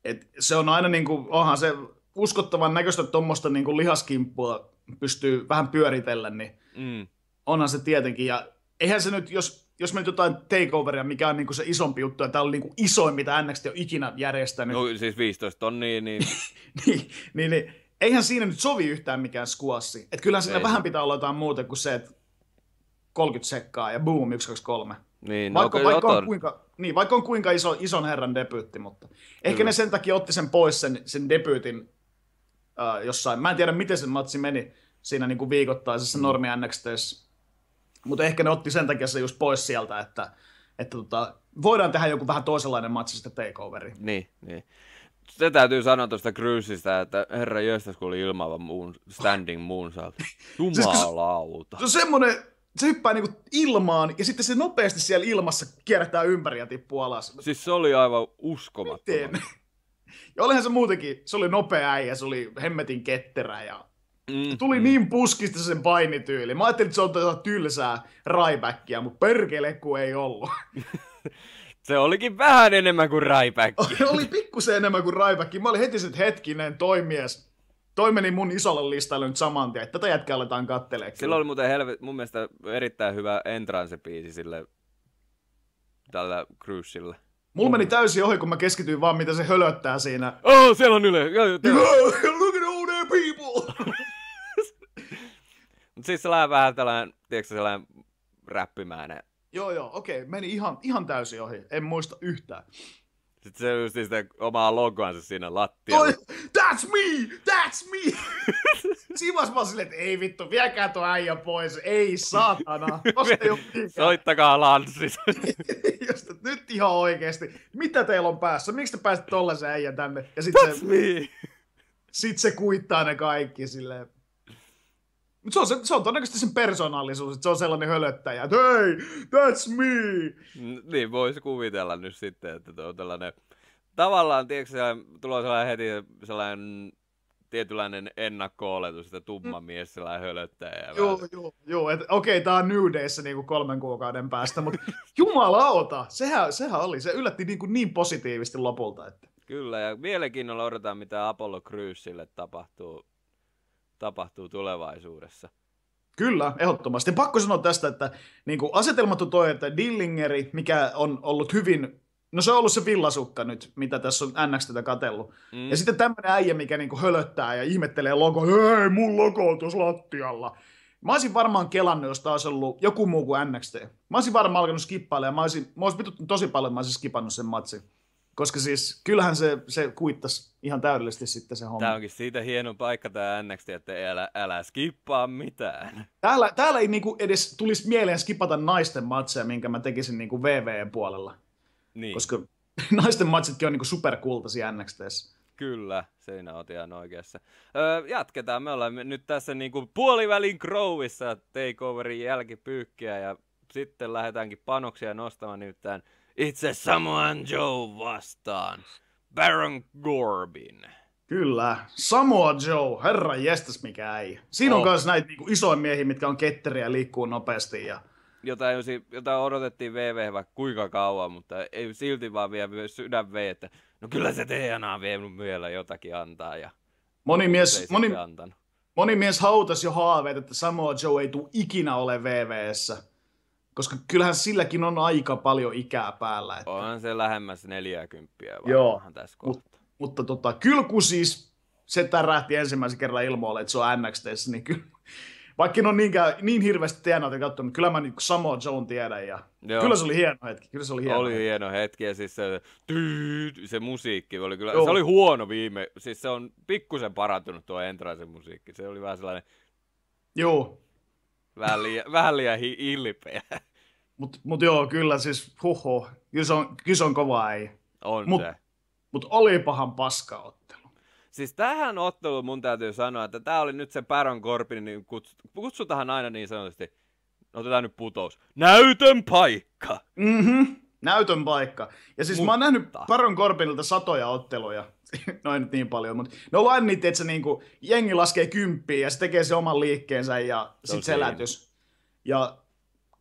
Et se on aina niinku, onhan se uskottavan näköistä tuommoista niinku lihaskimppua pystyy vähän pyöritellä, niin mm. onhan se tietenkin. Ja eihän se nyt, jos, jos me nyt jotain takeoveria, mikä on niinku se isompi juttu, ja tämä on niinku isoin, mitä NXT on ikinä järjestänyt. No siis 15 tonnia, niin... niin, niin, niin, eihän siinä nyt sovi yhtään mikään skuassi. Että kyllähän siinä vähän pitää olla jotain muuta kuin se, että 30 sekkaa ja boom, 1, 2, 3. Niin, vaikka, no, vaikka, on kuinka, niin, vaikka on kuinka iso, ison herran debyytti, mutta ehkä Kyllä. ne sen takia otti sen pois sen, sen debyytin uh, jossain. Mä en tiedä, miten se matsi meni siinä niin kuin viikoittaisessa mm. normi NXTssä. Mutta ehkä ne otti sen takia se just pois sieltä, että, että tota, voidaan tehdä joku vähän toisenlainen matsi sitten takeoveri. Niin, niin. Se täytyy sanoa tuosta Cruisista, että herra jöstäs, kun oli ilmaava moon, standing moonsault. Jumalauta. se on semmoinen, se hyppää niinku ilmaan ja sitten se nopeasti siellä ilmassa kierrättää ympäri ja tippuu alas. Siis se oli aivan uskomaton. Ja olihan se muutenkin, se oli nopea äijä, se oli hemmetin ketterä ja mm, tuli mm. niin puskista sen painityyli. Mä ajattelin, että se on tota tylsää raibackia, mutta perkele kun ei ollut. se olikin vähän enemmän kuin raibacki. oli pikkusen enemmän kuin raibacki. Mä olin heti se, hetkinen, toimies toi meni mun isolle listalle nyt saman tien, että tätä jätkää aletaan kattelemaan. Sillä oli muuten helvet, mun mielestä erittäin hyvä entrance-biisi sille tällä cruisilla. Mulla meni täysin ohi, kun mä keskityin vaan, mitä se hölöttää siinä. Oh, siellä on Yle. Look at all their people! Mut siis sellainen vähän tällainen, tiedätkö sellainen räppimäinen. Joo, joo, okei. Okay. Meni ihan, ihan täysin ohi. En muista yhtään. Sitten se just sitä omaa logoansa siinä lattialla. that's me! That's me! Sivas vaan silleen, että ei vittu, viekää tuo äijä pois. Ei saatana. Soittakaa lanssis. just, nyt ihan oikeesti. Mitä teillä on päässä? Miksi te pääsitte tollasen äijän tänne? Ja sit that's se, me! Sit se kuittaa ne kaikki silleen. Mutta se on, se, se on todennäköisesti sen persoonallisuus, että se on sellainen hölöttäjä, että hei, that's me! Niin, voisi kuvitella nyt sitten, että tuo on tällainen, tavallaan, tiedätkö, tulee sellainen heti sellainen tietynlainen ennakko-oletus, että tumma mm. mies sellainen hölöttäjä. Joo, joo, joo. Okei, okay, tää on New Dayssä niinku kolmen kuukauden päästä, mutta jumalauta, sehän, sehän oli, se yllätti niin, kuin niin positiivisesti lopulta. Että. Kyllä, ja mielenkiinnolla odotetaan, mitä Apollo Cruiselle tapahtuu tapahtuu tulevaisuudessa. Kyllä, ehdottomasti. Pakko sanoa tästä, että niin kuin asetelmat on toi, että Dillingeri, mikä on ollut hyvin, no se on ollut se villasukka nyt, mitä tässä on NX tätä katellut. Mm. Ja sitten tämmöinen äijä, mikä niin kuin hölöttää ja ihmettelee logo, hei, mun logo on tuossa lattialla. Mä olisin varmaan kelannut, jos taas ollut joku muu kuin NXT. Mä olisin varmaan alkanut skippailla ja mä olisin, mä olisin tosi paljon, mä olisin skipannut sen matsin. Koska siis kyllähän se, se kuittasi ihan täydellisesti sitten se homma. Tämä onkin siitä hieno paikka tämä NXT, että älä, älä skippaa mitään. Täällä, täällä ei niinku edes tulisi mieleen skipata naisten matseja, minkä mä tekisin niinku VVn puolella. Niin. Koska naisten matsitkin on niinku superkultaisia NXTssä. Kyllä, siinä on ihan oikeassa. Öö, jatketaan, me ollaan nyt tässä niinku puolivälin Crowissa takeoverin jälkipyykkiä ja sitten lähdetäänkin panoksia nostamaan nimittäin itse Samoan Joe vastaan. Baron Corbin. Kyllä, Samoa Joe, herra jestas mikä ei. Siinä oh. on myös näitä niinku, isoja miehiä, mitkä on ketteriä ja liikkuu nopeasti. Ja... Jota, jota odotettiin VV vaikka kuinka kauan, mutta ei silti vaan vielä sydän vei, että no kyllä se DNA vie vielä jotakin antaa. Ja moni mies, moni, moni mies hautasi jo haaveet, että Samoa Joe ei tule ikinä ole VVssä koska kyllähän silläkin on aika paljon ikää päällä. Että... Onhan se lähemmäs 40 Joo, tässä Mut, mutta tota, kyllä kun siis se tärähti ensimmäisen kerran ilmoille, että se on NXT, niin kyllä, vaikka en ole niinkään, niin hirveästi tiennyt katsonut, kyllä mä niin Samoa Joe tiedän ja Joo. kyllä se oli hieno hetki. Kyllä se oli hieno oli hetki. hieno hetki ja siis se, tyyd, se musiikki oli kyllä, Joo. se oli huono viime, siis se on pikkusen parantunut tuo Entraisen musiikki, se oli vähän sellainen Joo, Vähän liian, vähän liian hi- ilpeä. Mut, mut joo, kyllä siis, huho, kyllä se on, kyllä se on kova ei. On mut, se. Mut oli pahan paska ottelu. Siis tähän otteluun mun täytyy sanoa, että tämä oli nyt se Baron Corbin, niin kuts, kutsutaan aina niin sanotusti, otetaan nyt putous, näytön paikka. Mhm, näytön paikka. Ja siis mutta... mä oon nähnyt Baron Corbinilta satoja otteluja, noin nyt niin paljon, mutta ne on aina niitä, että se niinku, jengi laskee kymppiä ja se tekee se oman liikkeensä ja sit selätys. Ja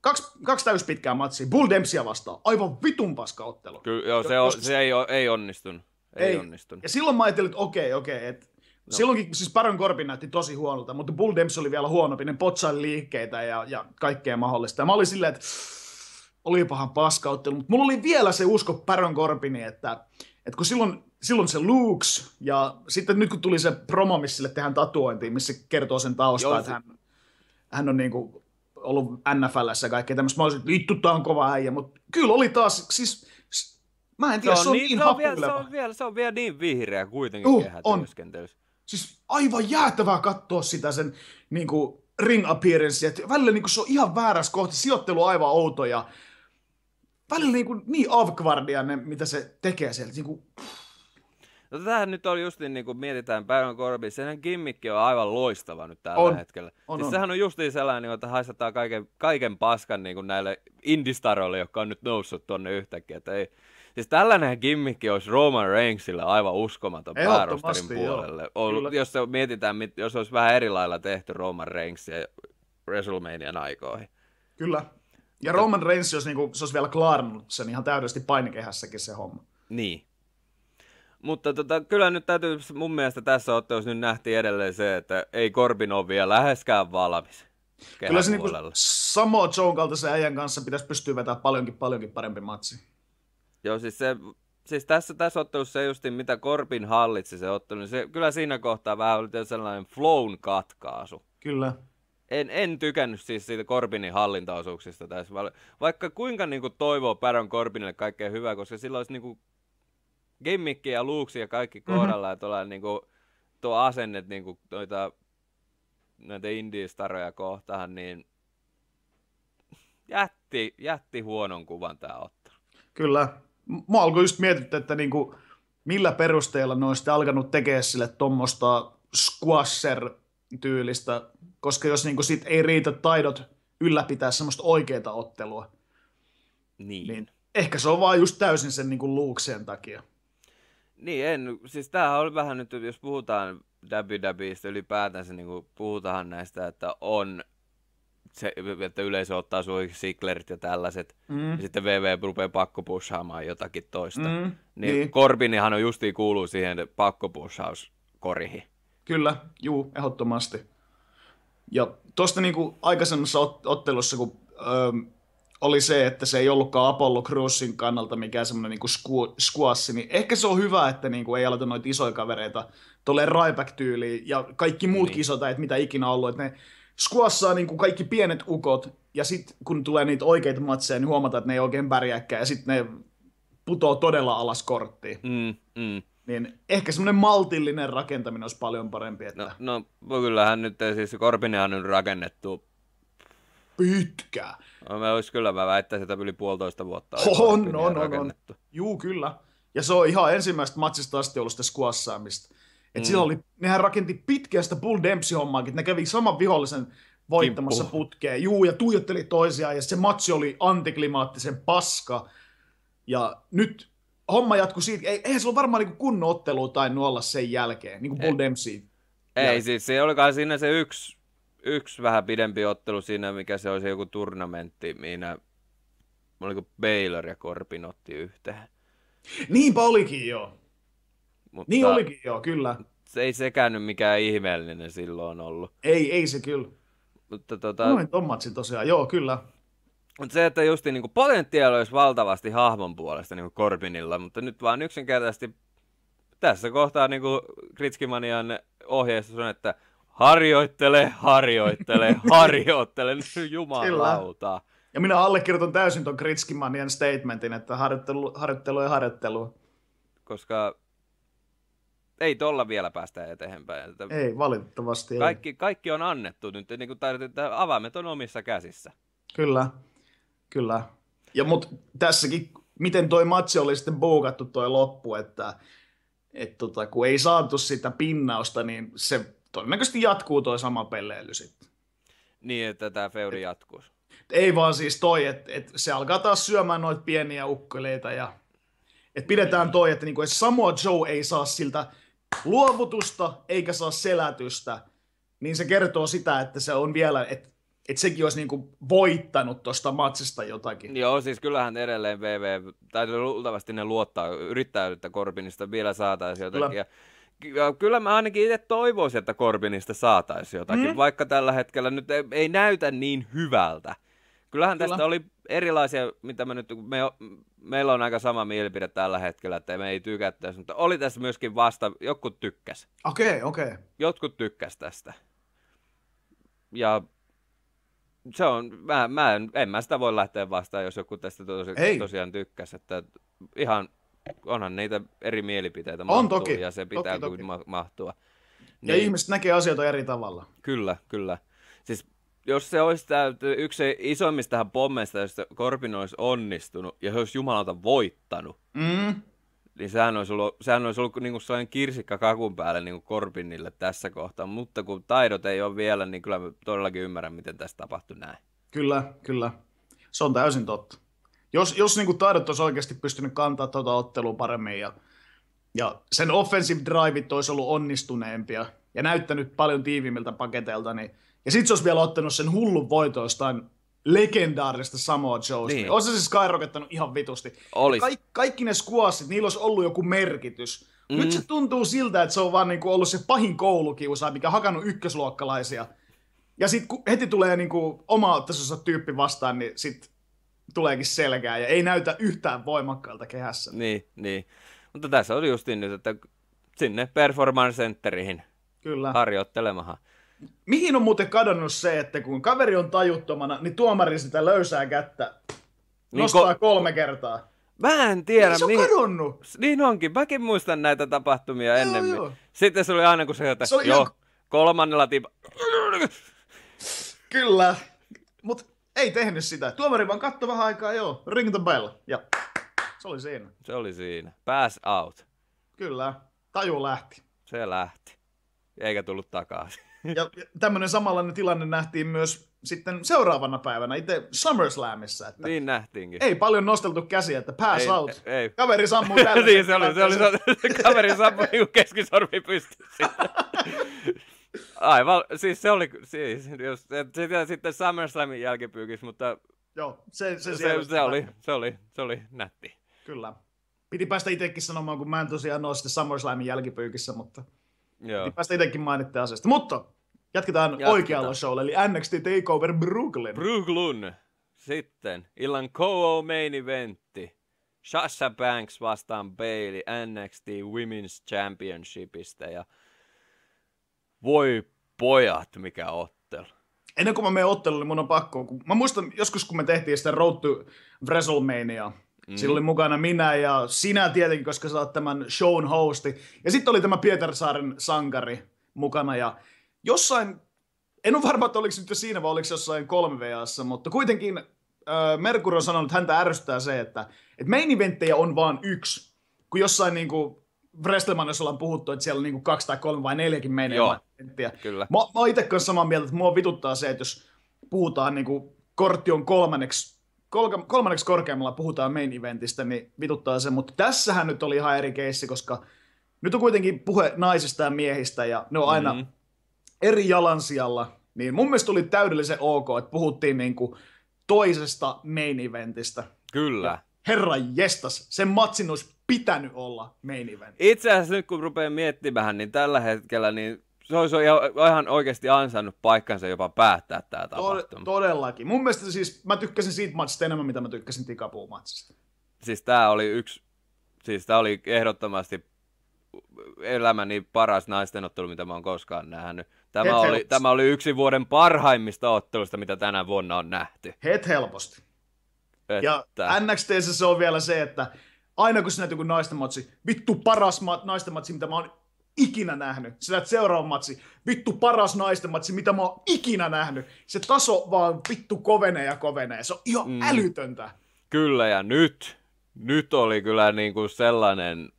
kaksi, kaksi täys pitkää matsia, Bull Dempseyä vastaan, aivan vitun paska ottelu. Kyllä, joo, se, on, se ei, ei onnistunut. Ei, ei onnistunut. Ja silloin mä ajattelin, että okei, okei, että No. Silloinkin siis Baron Corbin näytti tosi huonolta, mutta Bull Dempsey oli vielä huonompi, ne potsaili liikkeitä ja, ja kaikkea mahdollista. Ja mä olin silleen, että oli pahan paskauttelu, mutta mulla oli vielä se usko Baron Corbini, että, että kun silloin, silloin se Lukes, ja sitten nyt kun tuli se promo, missä sille tehdään tatuointiin, missä kertoo sen taustaa, että hän, hän on niinku ollut NFLssä ja kaikkea tämmöistä. Mä olisin, että vittu, tää on kova äijä, mutta kyllä oli taas, siis Mä en tiedä, se on, se on niin, niin se on, vielä, se, on vielä, se on vielä niin vihreä kuitenkin uh, kehätyöskentelyssä. Siis aivan jäätävää katsoa sitä sen niin kuin, ring appearance, että välillä niin kuin, se on ihan väärässä kohti, sijoittelu on aivan outo ja välillä niin, kuin, niin avkvardia ne, mitä se tekee sieltä. Niin kuin, No tämähän nyt on just niin kuin mietitään Baron Corbin, sen gimmikki on aivan loistava nyt tällä on, hetkellä. On, siis on. sehän on justiin sellainen, niin että haistetaan kaiken, kaiken paskan niin kuin näille indistaroille, jotka on nyt noussut tuonne yhtäkkiä. Että ei, Siis tällainen gimmikki olisi Roman Reignsille aivan uskomaton päärosterin puolelle. Ollut, jos se mietitään, jos olisi vähän eri lailla tehty Roman Reigns ja WrestleManian aikoihin. Kyllä. Ja Mutta... Roman Reigns, jos niinku, se olisi vielä klaarnut sen ihan täydellisesti painikehässäkin se homma. Niin. Mutta tota, kyllä nyt täytyy mun mielestä tässä ottelussa nyt nähtiin edelleen se, että ei Corbin ole vielä läheskään valmis. Kyllä se niinku Samoa Joe kaltaisen äijän kanssa pitäisi pystyä vetämään paljonkin, paljonkin parempi matsi. Joo, siis, se, siis tässä, tässä ottelussa se justi, mitä Korpin hallitsi se ottelu, niin se, kyllä siinä kohtaa vähän oli sellainen flown katkaasu. Kyllä. En, en tykännyt siis siitä Korbinin hallintaosuuksista tässä, vaikka kuinka niin kuin, toivoo Baron Corbinille kaikkea hyvää, koska sillä olisi niin kuin, gimmikki ja luuksi ja kaikki mhm. kohdalla, mm-hmm. että niin kuin, tuo asennet niin kuin, noita, näitä indie-staroja kohtaan, niin jätti, jätti huonon kuvan tämä ottelu. Kyllä, mä alkoi just miettiä, että niinku, millä perusteella ne on sitten alkanut tekemään sille tuommoista squasher-tyylistä, koska jos niinku sit ei riitä taidot ylläpitää semmoista oikeaa ottelua, niin. niin ehkä se on vaan just täysin sen niinku luukseen takia. Niin, en, siis tämähän oli vähän nyt, jos puhutaan WWEstä ylipäätänsä, niin kuin puhutaan näistä, että on se, että yleisö ottaa suohiksi siklerit ja tällaiset, mm. ja sitten VV rupeaa pakkopushaamaan jotakin toista. Mm, niin, niin. Corbinihan on justiin kuuluu siihen pakkopushauskorihin. Kyllä, juu, ehdottomasti. Ja tuosta niinku aikaisemmassa ottelussa, kun öö, oli se, että se ei ollutkaan Apollo Cruzin kannalta mikään semmoinen niinku sku, squassi, niin ehkä se on hyvä, että niinku ei aloita noita isoja kavereita tolleen Ryback-tyyliin ja kaikki muut niin. isot että mitä ikinä ollut, että ne squassaa niin kuin kaikki pienet ukot, ja sitten kun tulee niitä oikeita matseja, niin huomataan, että ne ei oikein pärjääkään, ja sitten ne putoo todella alas korttiin. Mm, mm. Niin ehkä semmoinen maltillinen rakentaminen olisi paljon parempi. Että... No, no kyllähän nyt, siis Korpinen on nyt rakennettu Pitkä. No, mä olisi kyllä, mä väittäisin, että yli puolitoista vuotta on, on, on, on. Juu, kyllä. Ja se on ihan ensimmäistä matsista asti ollut sitä squassaamista. Et mm. silloin oli, nehän rakenti pitkästä Bull Dempsey-hommaakin, että ne kävi saman vihollisen voittamassa Kimppu. putkeen. Juu, ja tuijotteli toisiaan, ja se matsi oli antiklimaattisen paska. Ja nyt homma jatkuu siitä, ei, eihän se ole varmaan niin kunnon ottelu tai olla sen jälkeen, niin kuin Bull Dempsey. Ei, jälkeen. siis se olikaan siinä se yksi, yksi vähän pidempi ottelu siinä, mikä se olisi joku turnamentti, minä oliko Baylor ja Korpin otti yhteen. Niinpä olikin joo. Mutta niin olikin, joo, kyllä. Se ei sekään nyt mikään ihmeellinen silloin ollut. Ei, ei se kyllä. Mutta tota... Noin ton matsin tosiaan, joo, kyllä. Mutta se, että justi niin potentiaali olisi valtavasti hahmon puolesta niin Corbinilla, mutta nyt vaan yksinkertaisesti tässä kohtaa niin Kritskimanian ohjeistus on, että harjoittele, harjoittele, harjoittele, jumalauta. Ja minä allekirjoitan täysin tuon Kritskimanian statementin, että harjoittelu, harjoittelu ja harjoittelu. Koska ei tolla vielä päästä eteenpäin. Että ei, valitettavasti kaikki, ei. Kaikki on annettu nyt, niin kuin tarvitset, että avaimet on omissa käsissä. Kyllä, kyllä. Ja mut tässäkin, miten toi matsi oli sitten buukattu toi loppu, että et tota, kun ei saatu sitä pinnausta, niin se todennäköisesti jatkuu toi sama pelleily sitten. Niin, että tämä feudi jatkuu. Ei vaan siis toi, että et se alkaa taas syömään noita pieniä ukkeleita ja että pidetään toi, että niinku, et Samoa Joe ei saa siltä luovutusta eikä saa selätystä, niin se kertoo sitä, että se on vielä, että että sekin olisi niinku voittanut tuosta matsista jotakin. Joo, siis kyllähän edelleen VV, tai luultavasti ne luottaa, yrittää, että Corbinista vielä saataisiin jotakin. Kyllä. Ja kyllä mä ainakin itse toivoisin, että Corbinista saataisiin jotakin, mm. vaikka tällä hetkellä nyt ei, ei näytä niin hyvältä. Kyllähän Kyllä. tästä oli erilaisia, mitä me nyt, me, meillä on aika sama mielipide tällä hetkellä, että me ei tykättäisi, mutta oli tässä myöskin vasta, jotkut tykkäs. Okei, okay, okei. Okay. Jotkut tykkäs tästä. Ja se on, mä, mä en, en mä sitä voi lähteä vastaan, jos joku tästä tosi, tosiaan tykkäs, että ihan onhan niitä eri mielipiteitä on mahtuu, toki, ja se pitää toki, toki. Ma- mahtua. Niin, ja ihmiset näkee asioita eri tavalla. Kyllä, kyllä. Siis jos se olisi tämä, yksi isoimmista pommeista, jos Korpin olisi onnistunut ja se olisi jumalalta voittanut, mm. niin sehän olisi ollut, sehän olisi ollut niin kuin sellainen kirsikka kakun päälle niin kuin Korpinille tässä kohtaa. Mutta kun taidot ei ole vielä, niin kyllä mä todellakin ymmärrän, miten tässä tapahtui näin. Kyllä, kyllä. Se on täysin totta. Jos, jos niin kuin taidot olisi oikeasti pystynyt kantaa tuota ottelua paremmin ja, ja sen offensive driveit olisi ollut onnistuneempia ja näyttänyt paljon tiivimmiltä paketeilta, niin ja sit se olisi vielä ottanut sen hullun voito jostain legendaarista Samoa Joeista. Niin. Olisi se skyrokettanut ihan vitusti. Olis. Ka- kaikki ne squashit, niillä olisi ollut joku merkitys. Mm. Nyt se tuntuu siltä, että se on vaan niinku ollut se pahin koulukiusa, mikä on hakannut ykkösluokkalaisia. Ja sitten kun heti tulee niinku oma tasonsa tyyppi vastaan, niin sit tuleekin selkää ja ei näytä yhtään voimakkaalta kehässä. Niin, niin. Mutta tässä oli justiin nyt, että sinne performance centerihin Kyllä. harjoittelemahan. Mihin on muuten kadonnut se, että kun kaveri on tajuttomana, niin tuomari sitä löysää kättä niin nostaa ko- kolme kertaa. Mä en tiedä. Niin se on mihin... kadonnut. Niin onkin. Mäkin muistan näitä tapahtumia joo, ennemmin. Joo. Sitten se oli aina kun se, että se oli joo, ihan... kolmannella tipa... Kyllä. Mutta ei tehnyt sitä. Tuomari vaan katsoi vähän aikaa, joo, ring the bell. Ja se oli siinä. Se oli siinä. Pass out. Kyllä. Taju lähti. Se lähti. Eikä tullut takaisin. Ja tämmöinen samanlainen tilanne nähtiin myös sitten seuraavana päivänä itse SummerSlamissa. Että niin nähtiinkin. Ei paljon nosteltu käsiä, että pass ei, out. Ei. Kaveri sammuu tällä. niin, se oli, se oli, se kaveri sammuu keskisormi pystyssä. Aivan, siis se oli, siis, jos, sitä sitten SummerSlamin jälkipyykis, mutta Joo, se, se, se, se, oli, se, oli, se oli nätti. Kyllä. Piti päästä itsekin sanomaan, kun mä en tosiaan ole sitten SummerSlamin jälkipyykissä, mutta Joo. piti päästä itsekin mainittaa asiasta. Mutta jatketaan, jatketaan. oikealla showlla, eli NXT TakeOver Brooklyn. Brooklyn. Sitten illan co main eventti. Sasha Banks vastaan Bailey NXT Women's Championshipista ja voi pojat, mikä ottelu. Ennen kuin mä menen otteluun, niin mun on pakko. Kun, mä muistan joskus, kun me tehtiin sitä Road to WrestleMania, mm. Siinä oli mukana minä ja sinä tietenkin, koska sä oot tämän shown hosti. Ja sitten oli tämä Pietarsaaren sankari mukana. Ja jossain, en ole varma, että oliko nyt jo siinä vai oliko jossain 3 VAssa, mutta kuitenkin äh, Merkur on sanonut, että häntä ärsyttää se, että, että main eventtejä on vaan yksi. Kun jossain niin kuin, WrestleManiassa ollaan puhuttu, että siellä on niinku kaksi tai kolme vai neljäkin main eventtiä. Kyllä. Mä, mä itse kanssa samaa mieltä, että mua vituttaa se, että jos puhutaan niinku, kortti on kolmanneksi, kolmanneksi korkeammalla puhutaan main eventistä, niin vituttaa se, mutta tässähän nyt oli ihan eri keissi, koska nyt on kuitenkin puhe naisista ja miehistä ja ne on aina mm-hmm. eri jalansijalla, niin mun mielestä oli täydellisen ok, että puhuttiin niinku toisesta main eventistä. Kyllä. Ja herra jestas, sen matsin olisi pitänyt olla main event. Itse asiassa nyt kun rupeaa miettimään, niin tällä hetkellä niin se olisi ihan oikeasti ansainnut paikkansa jopa päättää tämä tapahtuma. Todellakin. Mun mielestä siis mä tykkäsin siitä matchista enemmän, mitä mä tykkäsin Tikapuu matsista. Siis tämä oli yksi, siis tämä oli ehdottomasti elämäni paras naistenottelu, mitä mä oon koskaan nähnyt. Tämä oli, tämä oli yksi vuoden parhaimmista ottelusta, mitä tänä vuonna on nähty. Het helposti. Että... Ja NXT se on vielä se, että aina kun sä näet joku naisten matsi, vittu paras ma- naisten matsi, mitä mä oon ikinä nähnyt. Sä näet seuraavan matsi, vittu paras naisten matsi, mitä mä oon ikinä nähnyt. Se taso vaan vittu kovenee ja kovenee. Se on ihan mm. älytöntä. Kyllä, ja nyt, nyt oli kyllä niin kuin sellainen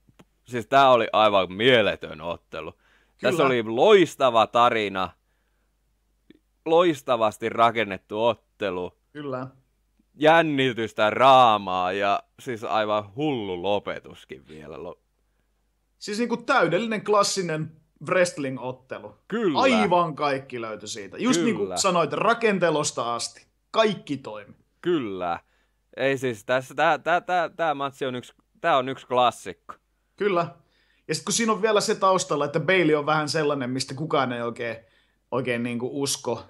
Siis tää oli aivan mieletön ottelu. Kyllä. Tässä oli loistava tarina, loistavasti rakennettu ottelu. Kyllä. Jännitystä, raamaa ja siis aivan hullu lopetuskin vielä. Siis niinku täydellinen klassinen wrestling-ottelu. Kyllä. Aivan kaikki löytyi siitä. Just Kyllä. niin kuin sanoit, rakentelosta asti. Kaikki toimi. Kyllä. Ei siis, tässä, tää, tää, tää, tää matsi on yksi, tää on yksi klassikko. Kyllä. Ja sitten kun siinä on vielä se taustalla, että Bailey on vähän sellainen, mistä kukaan ei oikein, oikein niin kuin usko.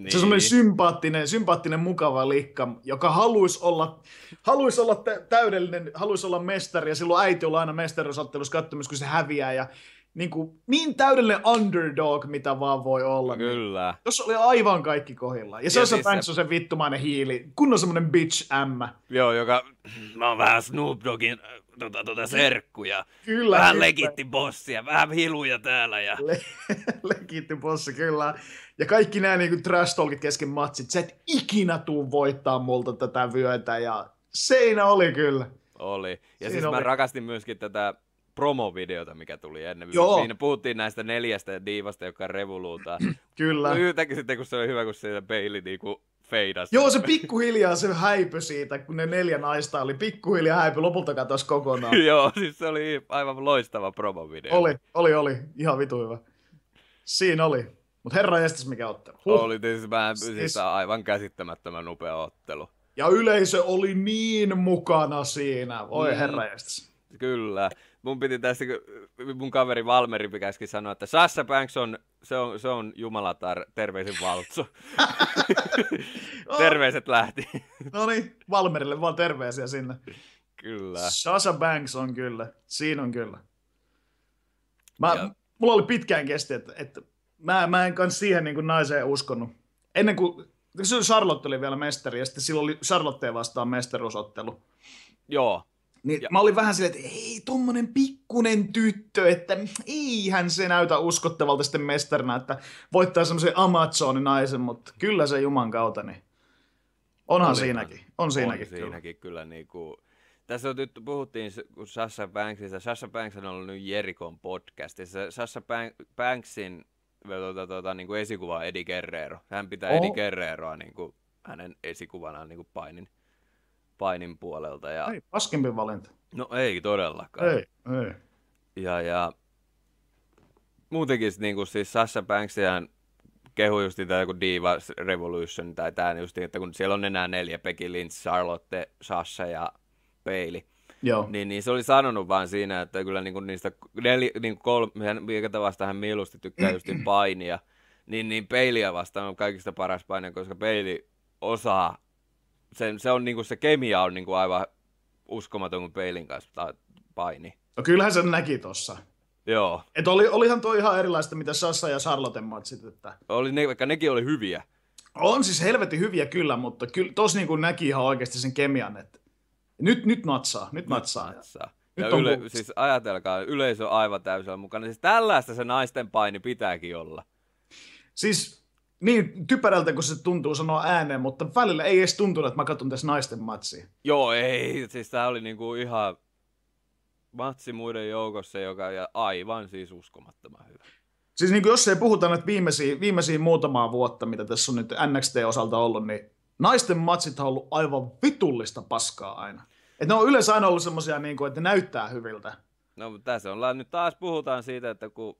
Niin. Se on semmoinen sympaattinen, sympaattinen, mukava likka, joka haluaisi olla, haluaisi olla täydellinen, haluaisi olla mestari, ja silloin äiti on aina mestaruusottelussa katsomassa, kun se häviää, ja niin, kuin, niin täydellinen underdog, mitä vaan voi olla. Niin Kyllä. Niin, jos oli aivan kaikki kohdillaan. Ja se on se Banks on se vittumainen hiili, kun on semmoinen bitch ämmä. Joo, joka, mä oon vähän Snoop Doggin tota, tota serkkuja. Kyllä. Vähän kyllä. legitti bossia, vähän hiluja täällä. Ja... Le- legitti bossi, kyllä. Ja kaikki nämä niin trash talkit kesken matsit, sä et ikinä tuu voittaa multa tätä vyötä. Ja seinä oli kyllä. Oli. Ja Siinä siis oli. mä rakastin myöskin tätä promovideota, mikä tuli ennen. Joo. Siinä puhuttiin näistä neljästä diivasta, joka revoluutaa. Kyllä. Yhtäkkiä sitten, kun se oli hyvä, kun se Bailey niinku feidasi. Joo, se pikkuhiljaa se häipy siitä, kun ne neljä naista oli pikkuhiljaa häipy, lopulta katosi kokonaan. Joo, siis se oli aivan loistava promovideo. Oli, oli, oli. Ihan vitu hyvä. Siinä oli. Mutta herra jästäs mikä ottelu. Huh. Oli tietysti mä, siis... siis aivan käsittämättömän upea ottelu. Ja yleisö oli niin mukana siinä. Oi mm. herra jästäs. Kyllä mun piti tässä, mun kaveri Valmeri pitäisikin sanoa, että Sassa Banks on, se on, se on jumalatar, terveisin valtsu. Terveiset lähti. no niin, Valmerille vaan terveisiä sinne. Kyllä. Sasa Banks on kyllä, siinä on kyllä. Mä, ja... mulla oli pitkään kesti, että, että mä, mä en kans siihen niin kuin naiseen uskonut. Ennen kuin, Charlotte oli vielä mestari, ja sitten silloin oli Charlotteen vastaan mestaruusottelu. Joo, niin ja. mä olin vähän silleen, että ei tommonen pikkunen tyttö, että eihän se näytä uskottavalta sitten mestarina, että voittaa semmoisen Amazonin naisen, mutta kyllä se Juman kautta, niin onhan Oli, siinäkin. On siinäkin, on siinäkin kyllä. kyllä niin kuin... Tässä on nyt puhuttiin Sasha Banksista. Sasha Banks on ollut nyt Jerikon podcastissa. Sasha Banksin tuota, tuota, niin kuin esikuva Eddie Guerrero. Hän pitää oh. Eddie Guerreroa niin kuin, hänen esikuvanaan niin kuin painin painin puolelta. Ja... Ei, paskempi valinta. No ei todellakaan. Ei, ei. Ja, ja muutenkin niin kuin siis Sasha Banksihan kehu just tämä joku Diva Revolution tai tämä just, että kun siellä on enää neljä, Becky Lynch, Charlotte, Sasha ja Bailey. Joo. Niin, niin se oli sanonut vaan siinä, että kyllä niin kuin niistä neli, niin kolme, mikä vasta hän mieluusti tykkää just painia, niin, niin Baileyä vastaan on kaikista paras paine, koska Bailey osaa se, se, on, niinku, se kemia on niinku aivan uskomaton, kun peilin kanssa paini. No kyllähän se näki tossa. Joo. Et oli, olihan toi ihan erilaista, mitä Sassa ja Charlotte matsit. Että... Oli ne, vaikka nekin oli hyviä. On siis helvetin hyviä kyllä, mutta kyllä tos niinku näki ihan oikeasti sen kemian, että nyt, nyt natsaa, nyt, nyt natsaa. natsaa. Ja, nyt yle, siis ajatelkaa, yleisö on aivan täysillä mukana. Siis tällaista se naisten paini pitääkin olla. Siis niin typerältä kuin se tuntuu sanoa ääneen, mutta välillä ei edes tuntunut, että mä katson tässä naisten matsia. Joo, ei. Siis tää oli niinku ihan matsi muiden joukossa, joka ja aivan siis uskomattoman hyvä. Siis niin kuin jos ei puhuta nyt viimeisiä, viimeisiä muutamaa vuotta, mitä tässä on nyt NXT-osalta ollut, niin naisten matsit on ollut aivan vitullista paskaa aina. Et ne on yleensä aina ollut semmosia, niin kuin, että ne näyttää hyviltä. No tässä ollaan nyt taas puhutaan siitä, että kun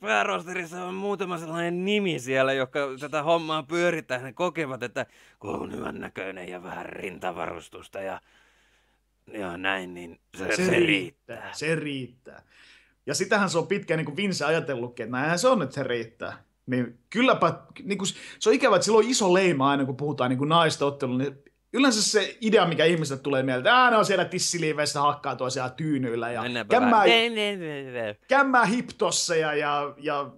päärosterissa on muutama sellainen nimi siellä, joka tätä hommaa pyörittää. Ne kokevat, että kun on hyvän näköinen ja vähän rintavarustusta ja, ja näin, niin se, se, se riittää. riittää. Se riittää. Ja sitähän se on pitkään niin kuin Vince ajatellutkin, että näinhän se on, että se riittää. Niin kylläpä, niin kuin, se on ikävä, että sillä on iso leima aina, kun puhutaan niin naista niin yleensä se idea, mikä ihmiset tulee mieltä, että ne on siellä tissiliiveissä hakkaa toisiaan tyynyillä ja kämmää, kämmää hiptosseja ja, ja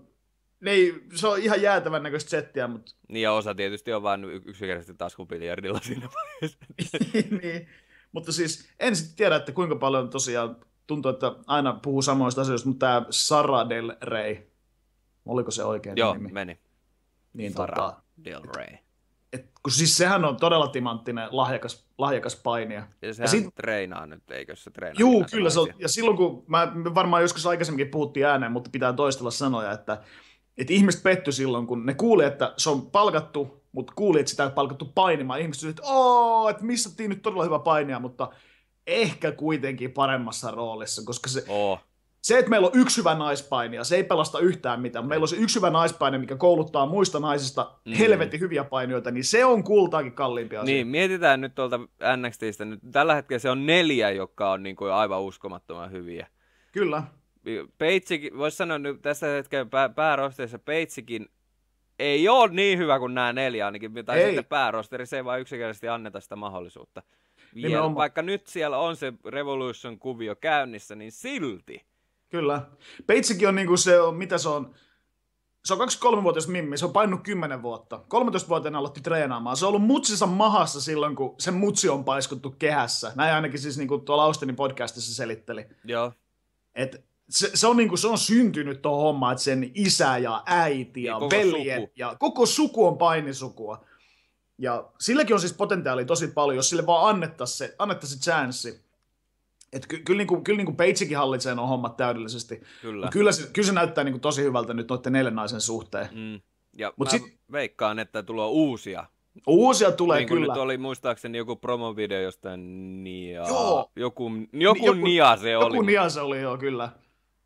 ne ei, se on ihan jäätävän näköistä settiä, mutta... Niin ja osa tietysti on vain yksinkertaisesti taskupiljardilla siinä vaiheessa. niin, mutta siis en sitten tiedä, että kuinka paljon tosiaan tuntuu, että aina puhuu samoista asioista, mutta tämä Sara Del Rey, oliko se oikein Joo, nimi? meni. Niin, Sara tota, Del Rey et, kun siis sehän on todella timanttinen, lahjakas, lahjakas painija. Ja sehän ja sit... treenaa nyt, eikö se treenaa? Juu, kyllä se on. Ja silloin kun, mä me varmaan joskus aikaisemminkin puhuttiin ääneen, mutta pitää toistella sanoja, että, että ihmiset petty silloin, kun ne kuuli, että se on palkattu, mutta kuuli, että sitä on palkattu painimaan. Ihmiset että oo, että missattiin nyt todella hyvä painia, mutta ehkä kuitenkin paremmassa roolissa, koska se, oh se, että meillä on yksi hyvä naispainija, se ei pelasta yhtään mitään. Meillä on se yksi hyvä naispainija, mikä kouluttaa muista naisista mm. helvetin hyviä painijoita, niin se on kultaakin kalliimpi asia. Niin, mietitään nyt tuolta NXTistä. Nyt, tällä hetkellä se on neljä, jotka on niin kuin aivan uskomattoman hyviä. Kyllä. Peitsikin, voisi sanoa nyt tässä hetkellä pää, päärosteissa, Peitsikin ei ole niin hyvä kuin nämä neljä ainakin, tai ei. sitten päärosteri, se ei vaan yksinkertaisesti anneta sitä mahdollisuutta. Vielä, vaikka nyt siellä on se Revolution-kuvio käynnissä, niin silti Kyllä. Peitsikin on niinku se, on, mitä se on, se on 23-vuotias Mimmi, se on painunut 10 vuotta. 13-vuotiaana aloitti treenaamaan. Se on ollut mutsissa mahassa silloin, kun se mutsi on paiskuttu kehässä. Näin ainakin siis niinku tuolla Austinin podcastissa selitteli. Joo. Et se, se, on niinku, se on syntynyt tuohon hommaan, että sen isä ja äiti ja, ja veljet ja koko suku on painisukua. Ja silläkin on siis potentiaalia tosi paljon, jos sille vaan annettaisiin se, annettaisi se chanssi. Et ky- kyllä, niinku, kyllä niinku Peitsikin hallitsee nuo hommat täydellisesti. Kyllä. kyllä, se, kyllä se näyttää niinku tosi hyvältä nyt noiden neljän naisen suhteen. Mm. Ja Mut mä sit... veikkaan, että tulee uusia. Uusia tulee niin kyllä. Nyt oli muistaakseni joku promovideo jostain Nia. Joo. Joku, joku, joku Nia se joku oli. Joku Nia se oli, joo, kyllä.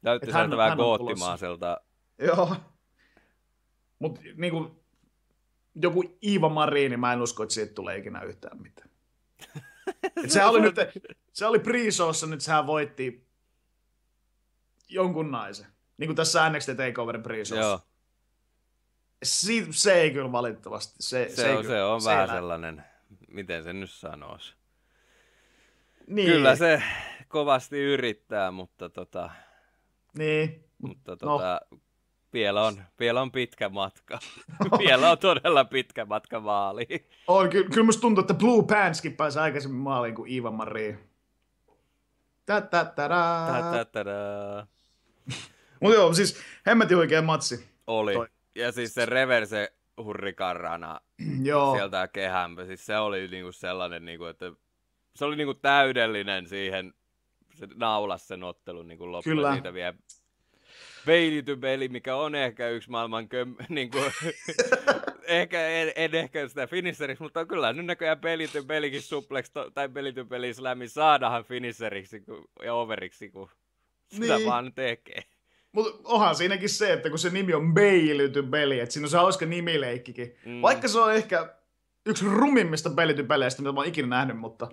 Näytti sieltä vähän goottimaiselta. Joo. Mutta niinku, joku Iiva Marini, mä en usko, että siitä tulee ikinä yhtään mitään. Et se oli nyt, se oli pre nyt sehän voitti jonkun naisen. Niin kuin tässä NXT TakeOverin pre Joo. Si- se ei kyllä valitettavasti. Se, se, se, on, kyllä, se on se vähän elä. sellainen, miten se nyt sanoisi. Niin. Kyllä se kovasti yrittää, mutta tota... Niin. Mutta no. tota, no vielä on, vielä on pitkä matka. vielä on todella pitkä matka maaliin. On, ky- kyllä musta tuntuu, että Blue Pantskin pääsi aikaisemmin maaliin kuin Iiva Marie. Mutta joo, siis hemmetin oikea matsi. Oli. Toi. Ja siis se reverse hurrikarrana joo. sieltä kehämpä, siis se oli niinku sellainen, niinku, että se oli niinku täydellinen siihen, se naulas sen ottelun niinku loppuun siitä vielä Bailey mikä on ehkä yksi maailman köm, niin kuin, ehkä, en, en, ehkä sitä finisheriksi, mutta kyllä nyt näköjään Bailey to suplex to, tai Bailey to Belly slammi saadaan finisheriksi ja overiksi, kun sitä niin. vaan tekee. Mutta onhan siinäkin se, että kun se nimi on Bailey to Belly, että siinä on se hauska nimileikkikin. Mm. Vaikka se on ehkä yksi rumimmista Bailey to Bellyistä, mitä mä oon ikinä nähnyt, mutta...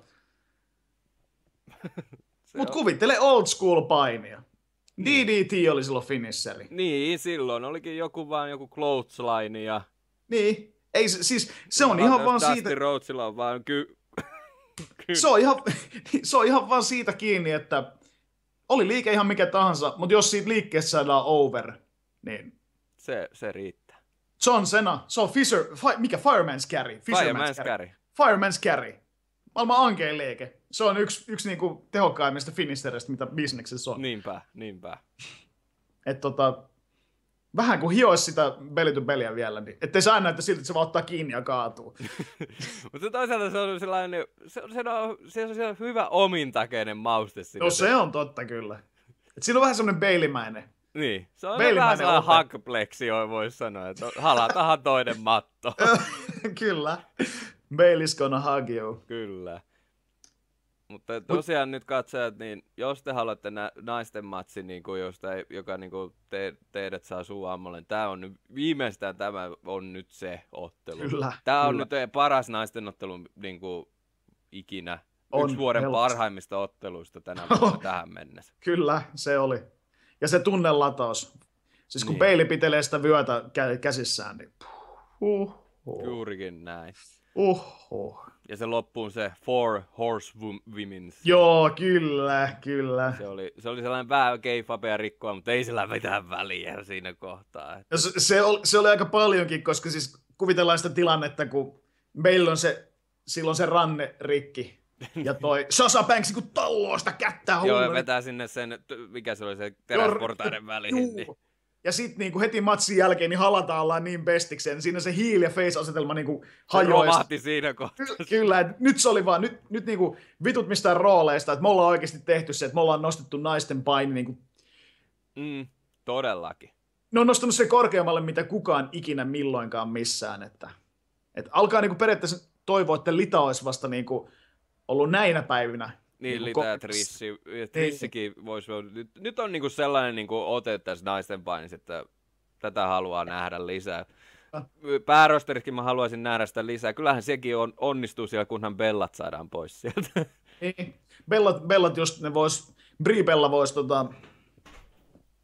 Mutta kuvittele old school painia. DDT oli silloin finisseri. Niin, silloin olikin joku vaan joku clothesline ja... Niin, ei siis, se on ihan vaan siitä... Dusty Rhodesilla on vaan ky... se, on ihan, se on ihan vaan siitä kiinni, että oli liike ihan mikä tahansa, mutta jos siitä liikkeessä saadaan over, niin... Se, se riittää. John Cena, se on Fisher, fi, mikä Fireman's Carry? Fisherman's Carry. carry. Fireman's Carry. Maailman ankein liike. Se on yksi, yksi niinku tehokkaimmista finisheristä, mitä bisneksessä on. Niinpä, niinpä. Et tota, vähän kuin hioisi sitä belly peliä vielä, niin ettei saa näyttää siltä, että se vaan ottaa kiinni ja kaatuu. Mutta toisaalta se on sellainen, se on, se on, se on, se on hyvä omintakeinen mauste siinä. No se on totta kyllä. Et siinä on vähän semmoinen beilimäinen. Niin, se on vähän sellainen hakpleksi, voisi sanoa, että halatahan toinen matto. kyllä. Bailey's gonna hug you. Kyllä. Mutta tosiaan Mut... nyt katsojat, niin jos te haluatte nä- naisten matsi, niin kuin josta, joka niin kuin te- teidät saa suu ammolle, tämä on nyt, viimeistään tämä on nyt se ottelu. Kyllä, tämä on kyllä. nyt paras naisten ottelu niin kuin ikinä. On, Yksi vuoden helppo. parhaimmista otteluista tänä vuonna tähän mennessä. Kyllä, se oli. Ja se tunnelataus. Siis kun niin. peili pitelee sitä vyötä käsissään, niin... Uh, uh. Juurikin näin. Oho. Ja se loppuun se Four Horse Women. Joo, kyllä, kyllä. Se oli, se oli sellainen vähän keifapea rikkoa, mutta ei sillä mitään väliä siinä kohtaa. Että... Se, se, oli, se oli aika paljonkin, koska siis kuvitellaan sitä tilannetta, kun meillä on se, silloin se ranne rikki. Ja toi Sasa Banks kun talloo sitä kättä Joo, ja vetää sinne sen, mikä se oli se teräsportaiden väliin. Niin. Ja sitten niinku heti matsin jälkeen niin halataan ollaan niin bestikseen. Siinä se heel ja face asetelma niinku hajoaa. romahti siinä kohtaa. Kyllä, että nyt se oli vaan, nyt, nyt niinku vitut mistään rooleista, että me ollaan oikeasti tehty se, että me ollaan nostettu naisten paini niinku Mm, todellakin. ne on nostanut se korkeammalle, mitä kukaan ikinä milloinkaan missään. Että, että alkaa niinku periaatteessa toivoa, että Lita olisi vasta niinku ollut näinä päivinä. Niin, niinku ja ko- Trissi. Trissikin voisi... Nyt, nyt on niinku sellainen niinku ote tässä naisten painissa, että tätä haluaa nähdä lisää. Ah. Päärosteritkin mä haluaisin nähdä sitä lisää. Kyllähän sekin on, onnistuu siellä, kunhan bellat saadaan pois sieltä. Niin, Bellat, Bellat just ne vois, Brie Bella vois tota,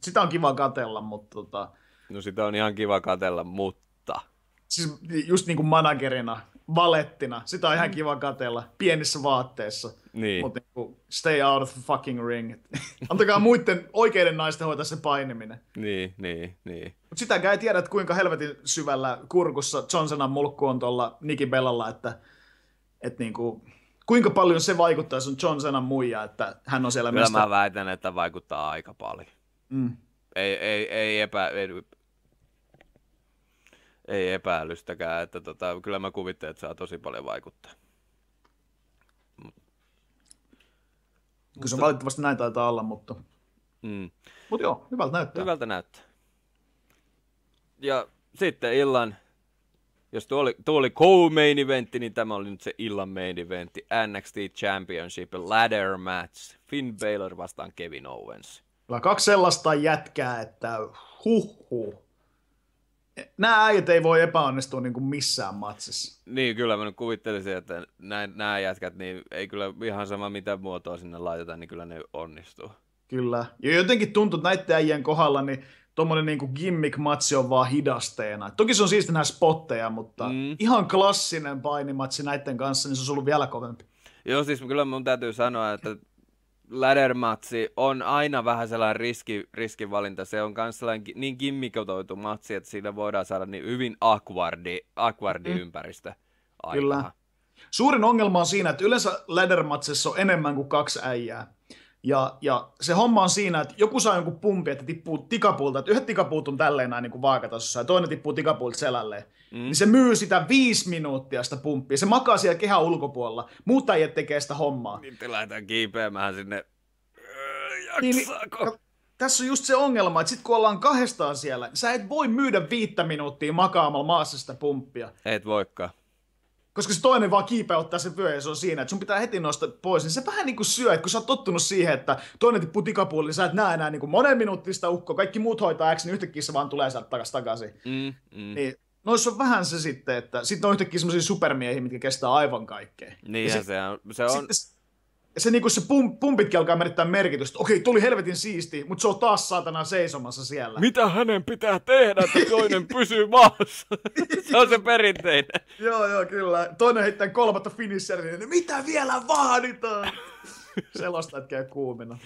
sitä on kiva katella, mutta tota, No sitä on ihan kiva katella, mutta... siis just niinku managerina, valettina, sitä on ihan kiva katella pienissä vaatteissa. Niin. Mutta niinku, stay out of the fucking ring. Antakaa muiden oikeiden naisten hoitaa se painiminen. Niin, niin, niin. Mutta sitäkään ei tiedä, että kuinka helvetin syvällä kurkussa Johnsonan mulkku on tuolla Nikki Bellalla, että, että niinku, kuinka paljon se vaikuttaa sun Johnsonan muija, että hän on siellä Kyllä mesta. mä väitän, että vaikuttaa aika paljon. Mm. Ei, ei, ei, epä, ei, ei epäilystäkään, että tota, kyllä mä kuvittelen, että saa tosi paljon vaikuttaa. Kyllä se valitettavasti näin taitaa olla, mutta, Mm. mutta joo, hyvältä näyttää. Hyvältä näyttää. Ja sitten illan, jos tuo oli, tuo oli co-main eventti, niin tämä oli nyt se illan main eventti. NXT Championship Ladder Match. Finn Balor vastaan Kevin Owens. Kyllä kaksi sellaista jätkää, että huh huh. Nämä äijät ei voi epäonnistua niin kuin missään matsissa. Niin, kyllä mä nyt kuvittelisin, että näin, nämä jätkät, niin ei kyllä ihan sama mitä muotoa sinne laitetaan, niin kyllä ne onnistuu. Kyllä. Ja jotenkin tuntuu, että näiden äijien kohdalla niin tuommoinen niin gimmick-matsi on vaan hidasteena. Toki se on siisti nämä spotteja, mutta Mm. ihan klassinen painimatsi näiden kanssa, niin se olisi ollut vielä kovempi. Joo, siis kyllä mun täytyy sanoa, että ladder matsi on aina vähän sellainen riski, riskivalinta. Se on myös sellainen niin gimmikotoitu matsi, että siinä voidaan saada niin hyvin awkwardi, awkwardi mm. ympäristö aikaan. Kyllä. Suurin ongelma on siinä, että yleensä ladder on enemmän kuin kaksi äijää. Ja, ja se homma on siinä, että joku saa jonkun pumpi, että tippuu tikapuulta, että yhdet tikapuut on tälleen näin niin kuin vaakatasossa ja toinen tippuu tikapuulta selälleen. Mm. Niin se myy sitä viisi minuuttia sitä pumppia. Se makaa siellä kehän ulkopuolella. Muut äijät tekee sitä hommaa. Niin te lähdetään kiipeämään sinne. Öö, Niin, niin, tässä on just se ongelma, että sit kun ollaan kahdestaan siellä, niin sä et voi myydä viittä minuuttia makaamalla maassa sitä pumppia. Et voikaan. Koska se toinen vaan kiipeä ottaa se vyö ja se on siinä, että sun pitää heti nostaa pois. Niin se vähän niin kuin syö, että kun sä oot tottunut siihen, että toinen tippuu tikapuolelle, niin sä et näe enää niin kuin monen minuuttista ukkoa. Kaikki muut hoitaa X, niin yhtäkkiä se vaan tulee sieltä takas takaisin. Mm, mm. Niin noissa on vähän se sitten, että sitten on yhtäkkiä semmoisia supermiehiä, mitkä kestää aivan kaikkea. Niinhän ja se on. Se on Sitten, se, niinku se pum, pumpitkin alkaa merittää merkitystä. Okei, tuli helvetin siisti, mutta se on taas saatana seisomassa siellä. mitä hänen pitää tehdä, että toinen pysyy maassa? se on se perinteinen. Joo, joo, kyllä. Toinen heittää kolmatta finisheria, niin mitä vielä vaaditaan? Sellaista, että käy kuumina.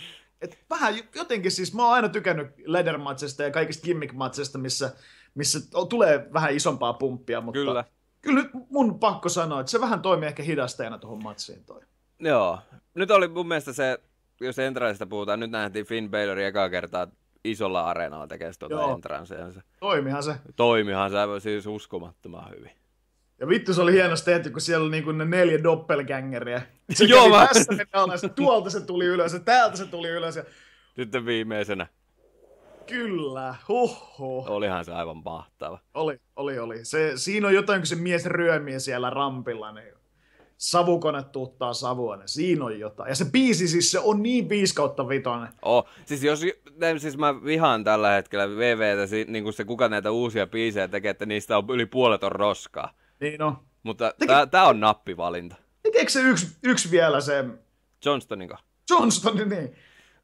Et vähän jotenkin siis, mä oon aina tykännyt ladder ja kaikista gimmick matchista, missä, missä tulee vähän isompaa pumppia, mutta Kyllä. kyllä nyt mun pakko sanoa, että se vähän toimii ehkä hidasteena tuohon matsiin toi. Joo. Nyt oli mun mielestä se, jos entraista puhutaan, nyt nähtiin Finn Balor ekaa kertaa isolla areenalla tekee tuota Joo. entranseensa. Toimihan se. Toimihan se siis uskomattoman hyvin. Ja vittu se oli hienosti tehty, kun siellä oli niinku ne neljä doppelgängeria. Se Joo, kävi mä- tässä alas, tuolta se tuli ylös ja täältä se tuli ylös. Ja... Sitten viimeisenä Kyllä, huhhuh. olihan se aivan mahtava. Oli, oli, oli. Se, siinä on jotain, kun se mies ryömii siellä rampilla, niin savukone tuuttaa savua, niin siinä on jotain. Ja se biisi siis, se on niin 5 kautta vitonen. Oh, siis jos, siis mä vihaan tällä hetkellä VVtä, niin kuin se kuka näitä uusia biisejä tekee, että niistä on yli puolet on roskaa. Niin on. Mutta Teki- tää, tää on nappivalinta. Tekeekö se yksi, yksi vielä se Johnstonin kanssa. Johnston, niin.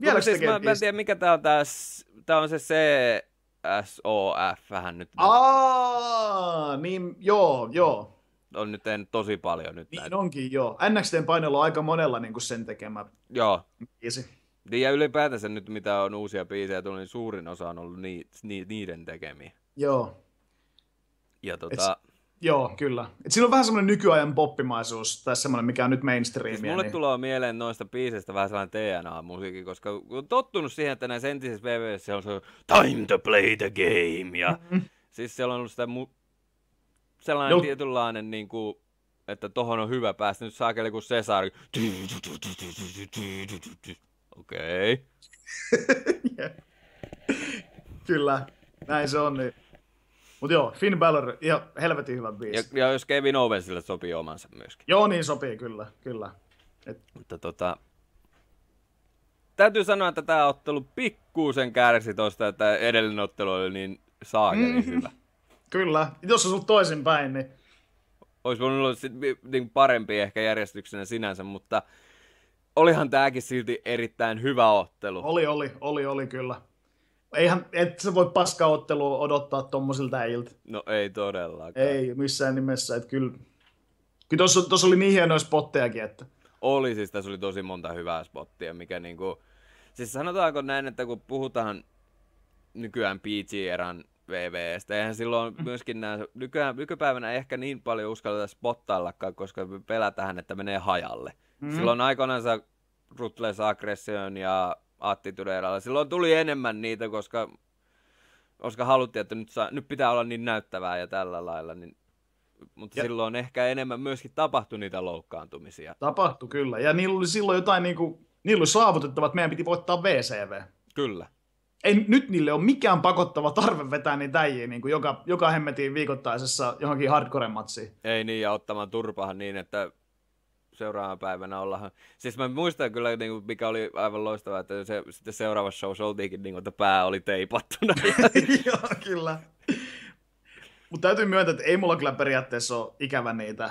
Vielä se siis mä, mä en tiedä mikä tää on tää, s- tää on se CSOF vähän nyt. Aa, niin joo, joo. On nyt tehnyt tosi paljon nyt Niin näitä. onkin, joo. NXTn painolla on aika monella niin kuin sen tekemä Joo. biisi. Niin Ja ylipäätänsä nyt mitä on uusia biisejä tullut, niin suurin osa on ollut ni, ni, niiden tekemiä. Joo. Ja tota, Joo, kyllä. Et siinä on vähän semmoinen nykyajan poppimaisuus, tai semmoinen, mikä on nyt mainstreamia. Siis mulle niin... tulee mieleen noista biiseistä vähän sellainen TNA-musiikki, koska on tottunut siihen, että näissä entisissä VVS on se time to play the game, ja mm-hmm. siis siellä on ollut sitä mu- sellainen Jol... tietynlainen, niin kuin, että tohon on hyvä päästä. Nyt saakeli kuin Cesar. Okei. Okay. Kyllä, näin se on. Niin. Mutta joo, Finn Balor, ihan helvetin hyvä biisi. Ja, ja jos Kevin Owensille sopii omansa myöskin. Joo, niin sopii kyllä, kyllä. Et... Mutta tota, täytyy sanoa, että tämä ottelu pikkuusen kärsi tuosta, että edellinen ottelu oli niin saakeli mm-hmm. hyvä. Kyllä, jos on ollut toisinpäin, niin... Olisi voinut olla sit, niin parempi ehkä järjestyksenä sinänsä, mutta olihan tämäkin silti erittäin hyvä ottelu. Oli, oli, oli, oli kyllä. Eihän, et sä voi paskaottelua odottaa tommosilta äijiltä. No ei todellakaan. Ei missään nimessä, että kyllä, kyllä tossa, tossa oli niin hienoja spottejakin, että... Oli, siis tässä oli tosi monta hyvää spottia, mikä niinku... Siis sanotaanko näin, että kun puhutaan nykyään PG-eran VVstä. Eihän silloin mm. myöskin nämä, nykyään, nykypäivänä ehkä niin paljon uskalleta spottaillakaan, koska me pelätään, että menee hajalle. Mm. Silloin aikoinaan Rutles Aggression ja Attitude Eralla, silloin tuli enemmän niitä, koska, koska haluttiin, että nyt, saa, nyt pitää olla niin näyttävää ja tällä lailla, niin mutta ja. silloin ehkä enemmän myöskin tapahtui niitä loukkaantumisia. Tapahtui kyllä, ja niillä oli silloin jotain, niin kuin, niillä oli saavutettava, että meidän piti voittaa VCV. Kyllä ei nyt niille ole mikään pakottava tarve vetää niitä äijiä niin kuin joka, joka hemmetiin viikoittaisessa johonkin hardcore-matsiin. Ei niin, ja ottamaan turpahan niin, että seuraavana päivänä ollaan... Siis mä muistan kyllä, niin kuin, mikä oli aivan loistavaa, että se, sitten seuraavassa show oltiinkin, niin kuin, että pää oli teipattuna. Joo, kyllä. Mutta täytyy myöntää, että ei mulla kyllä periaatteessa ole ikävä niitä,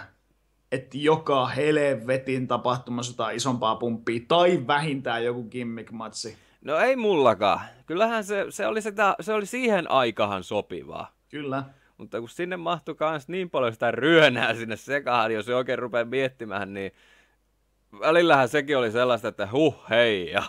että joka helvetin tapahtumassa jotain isompaa pumppia, tai vähintään joku gimmick-matsi. No ei mullakaan. Kyllähän se, se, oli, sitä, se oli siihen aikahan sopivaa. Kyllä. Mutta kun sinne mahtui myös niin paljon sitä ryönää sinne sekaan, jos oikein rupeaa miettimään, niin välillähän sekin oli sellaista, että huh hei. Ja...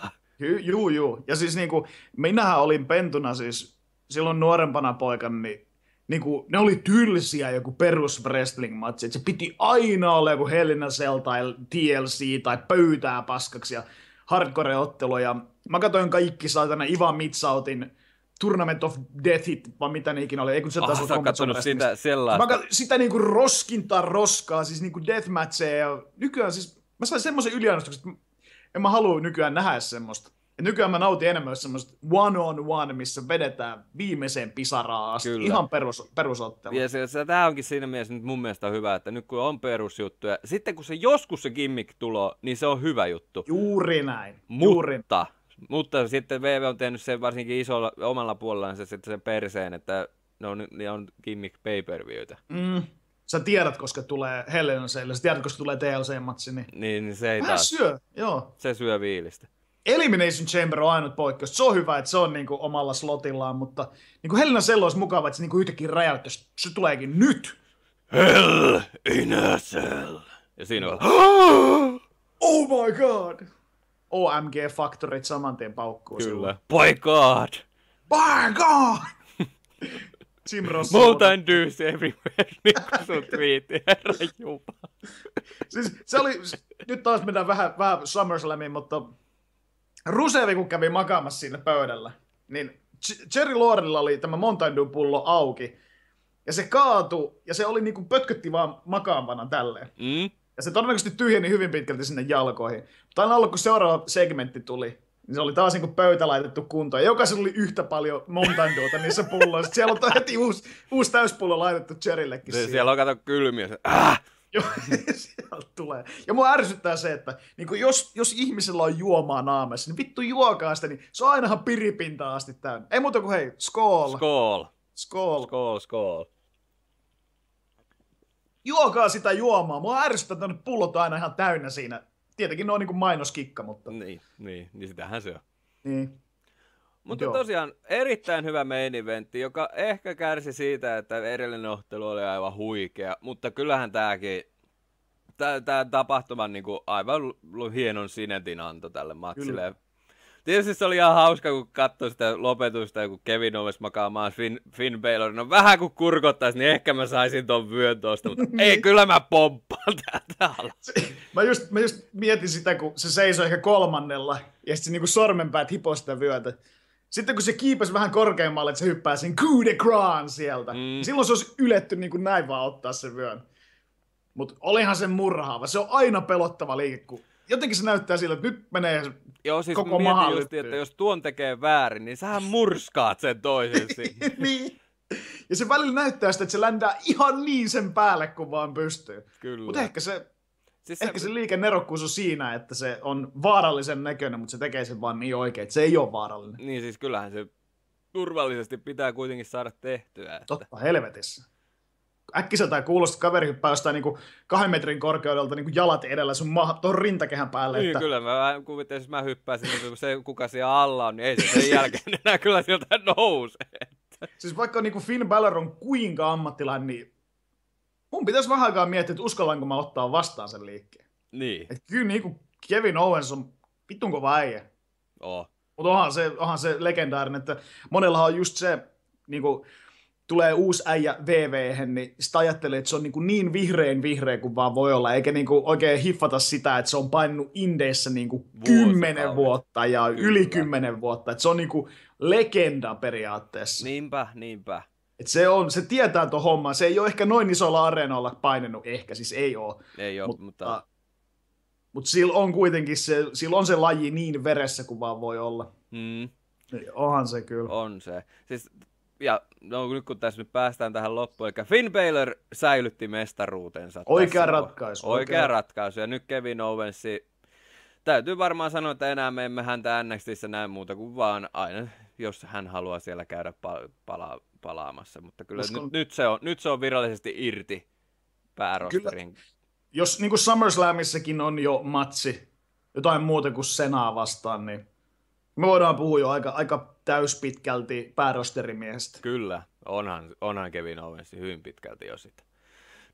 Juu, juu. Ja siis niin kuin, minähän olin pentuna siis silloin nuorempana poikana, niin niin kuin, ne oli tylsiä joku perus wrestling matchi, että se piti aina olla joku Hell in Cell tai TLC tai pöytää paskaksi ja hardcore-ottelu ja mä katsoin kaikki saatana Ivan Mitsautin Tournament of Deathit, vai mitä ne ikinä oli. Ei kun se taas oh, katsonut sitä sellaista. Mä kat- sitä niinku roskintaa roskaa, siis niinku deathmatcheja ja nykyään siis, mä sain semmoisen yliannostuksen, että en mä halua nykyään nähdä semmoista. Ja nykyään mä nautin enemmän semmoista one-on-one, missä vedetään viimeiseen pisaraan asti. Kyllä. Ihan perus, perusottelu. Ja se, se, tämä onkin siinä mielessä nyt mun mielestä hyvä, että nyt kun on perusjuttuja, sitten kun se joskus se gimmick tulo, niin se on hyvä juttu. Juuri näin. Mutta, Juuri. Mutta sitten VV on tehnyt sen varsinkin isolla omalla puolellaan se, sitten sen perseen, että ne on, ne on gimmick pay per mm. Sä tiedät, koska tulee Hell sä tiedät, koska tulee TLC-matsi, niin... Niin, niin se ei taas. syö, joo. Se syö viilistä. Elimination Chamber on ainut poikkeus. Se on hyvä, että se on niinku omalla slotillaan, mutta niinku Helena Sello olisi mukava, että se niinku yhtäkkiä räjäyttäisi. Se tuleekin nyt. Hell in a cell. Ja siinä on... oh my god! OMG Factorit saman tien paukkuu Kyllä. By god! By god! Jim Ross. Mountain Dews everywhere, niin kuin sun twiitti, herra Jumala. siis se oli, nyt taas mennään vähän, vähän SummerSlamiin, mutta Rusevi, kun kävi makaamassa siinä pöydällä, niin Jerry Lorella oli tämä Mountain Dew-pullo auki, ja se kaatu, ja se oli niinku pötkötti vaan makaamana tälleen. Mm. Ja se todennäköisesti tyhjeni hyvin pitkälti sinne jalkoihin. Mutta aina ollut, kun seuraava segmentti tuli, niin se oli taas niin pöytä laitettu kuntoon. Jokaisella oli yhtä paljon Mountain Dewta niissä pulloissa. Siellä on heti uusi, uusi täyspullo laitettu Cherillekin. Se, siellä on kato kylmiä. Se, äh! Joo, sieltä tulee. Ja mua ärsyttää se, että niin kuin jos, jos ihmisellä on juomaa naamassa, niin vittu juokaa sitä, niin se on ainahan piripinta asti täynnä. Ei muuta kuin hei, skool. Skool. Skool. Skool, skool. Juokaa sitä juomaa. Mua ärsyttää, että ne pullot on aina ihan täynnä siinä. Tietenkin ne on niin kuin mainoskikka, mutta... Niin, niin, niin sitähän se on. Niin. Mutta Joo. tosiaan erittäin hyvä main eventti, joka ehkä kärsi siitä, että edellinen ottelu oli aivan huikea, mutta kyllähän tämäkin, tämä tapahtuma niin aivan hienon sinetin anto tälle matsille. Kyllä. Tietysti se oli ihan hauska, kun katsoi sitä lopetusta, kun Kevin Owens makaamaan Finn, Finn Balor. No vähän kun kurkottaisi, niin ehkä mä saisin ton vyön tosta, mutta ei, kyllä mä pomppaan täältä alas. Mä just, mä just mietin sitä, kun se seisoi ehkä kolmannella, ja sitten se niinku sormenpäät hipoi sitä vyötä. Sitten kun se kiipesi vähän korkeammalle, että se hyppää sen coup de grand sieltä, mm. Niin silloin se olisi yletty niin kuin näin vaan ottaa sen vyön. Mutta olihan se murhaava. Se on aina pelottava liike, kun jotenkin se näyttää siltä, että nyt menee Joo, siis koko maha just, että jos tuon tekee väärin, niin sähän murskaat sen toisen niin. Ja se välillä näyttää sitä, että se ländää ihan niin sen päälle, kun vaan pystyy. Kyllä. Mutta ehkä se, siis ehkä se... se liikennerokkuus on siinä, että se on vaarallisen näköinen, mutta se tekee sen vaan niin oikein, että se ei ole vaarallinen. Niin siis kyllähän se turvallisesti pitää kuitenkin saada tehtyä. Että... Totta helvetissä äkkiseltään kuulosta, että kaveri hyppää jostain niin kahden metrin korkeudelta niin jalat edellä sun ma- tuon rintakehän päälle. Niin, että... kyllä. Mä kuvittelin, jos mä hyppäisin, niin se kuka siellä alla on, niin ei se sen jälkeen enää kyllä sieltä nouse. Siis vaikka niin kuin Finn Balor on kuinka ammattilainen, niin mun pitäisi vähän aikaa miettiä, että uskallanko mä ottaa vastaan sen liikkeen. Niin. Et kyllä niin kuin Kevin Owens on vitun kova äijä. Oh. Mutta onhan se, onhan se legendaarinen, että monella on just se, niin kuin, tulee uusi äijä vv niin sitä ajattelee, että se on niin, kuin niin vihreän vihreä kuin vaan voi olla, eikä niin kuin oikein hiffata sitä, että se on painunut Indeissä niin kuin kymmenen vuotta ja Kyllä. yli kymmenen vuotta. Että se on niin kuin legenda periaatteessa. Niinpä, niinpä. Et se, on, se tietää tuon homman. Se ei ole ehkä noin isolla areenalla painenut, ehkä siis ei ole. Ei ole, mutta... mutta... Mutta sillä on kuitenkin se, sillä on se laji niin veressä kuin vaan voi olla. Mm. Onhan se kyllä. On se. Siis ja no, nyt kun tässä nyt päästään tähän loppuun, eli Finn Balor säilytti mestaruutensa. Oikea ratkaisu. Oikea, oikea ratkaisu. Ja nyt Kevin Owens, täytyy varmaan sanoa, että enää me emme häntä NXTissä näe muuta kuin vaan aina, jos hän haluaa siellä käydä pa- pala- palaamassa. Mutta kyllä Koska... nyt, nyt, se on, nyt se on virallisesti irti päärosterin. Kyllä. Jos niin kuin SummerSlamissakin on jo matsi, jotain muuta kuin Senaa vastaan, niin me voidaan puhua jo aika, aika täyspitkälti päärosterimiehestä. Kyllä, onhan, onhan Kevin Owens hyvin pitkälti jo sitä.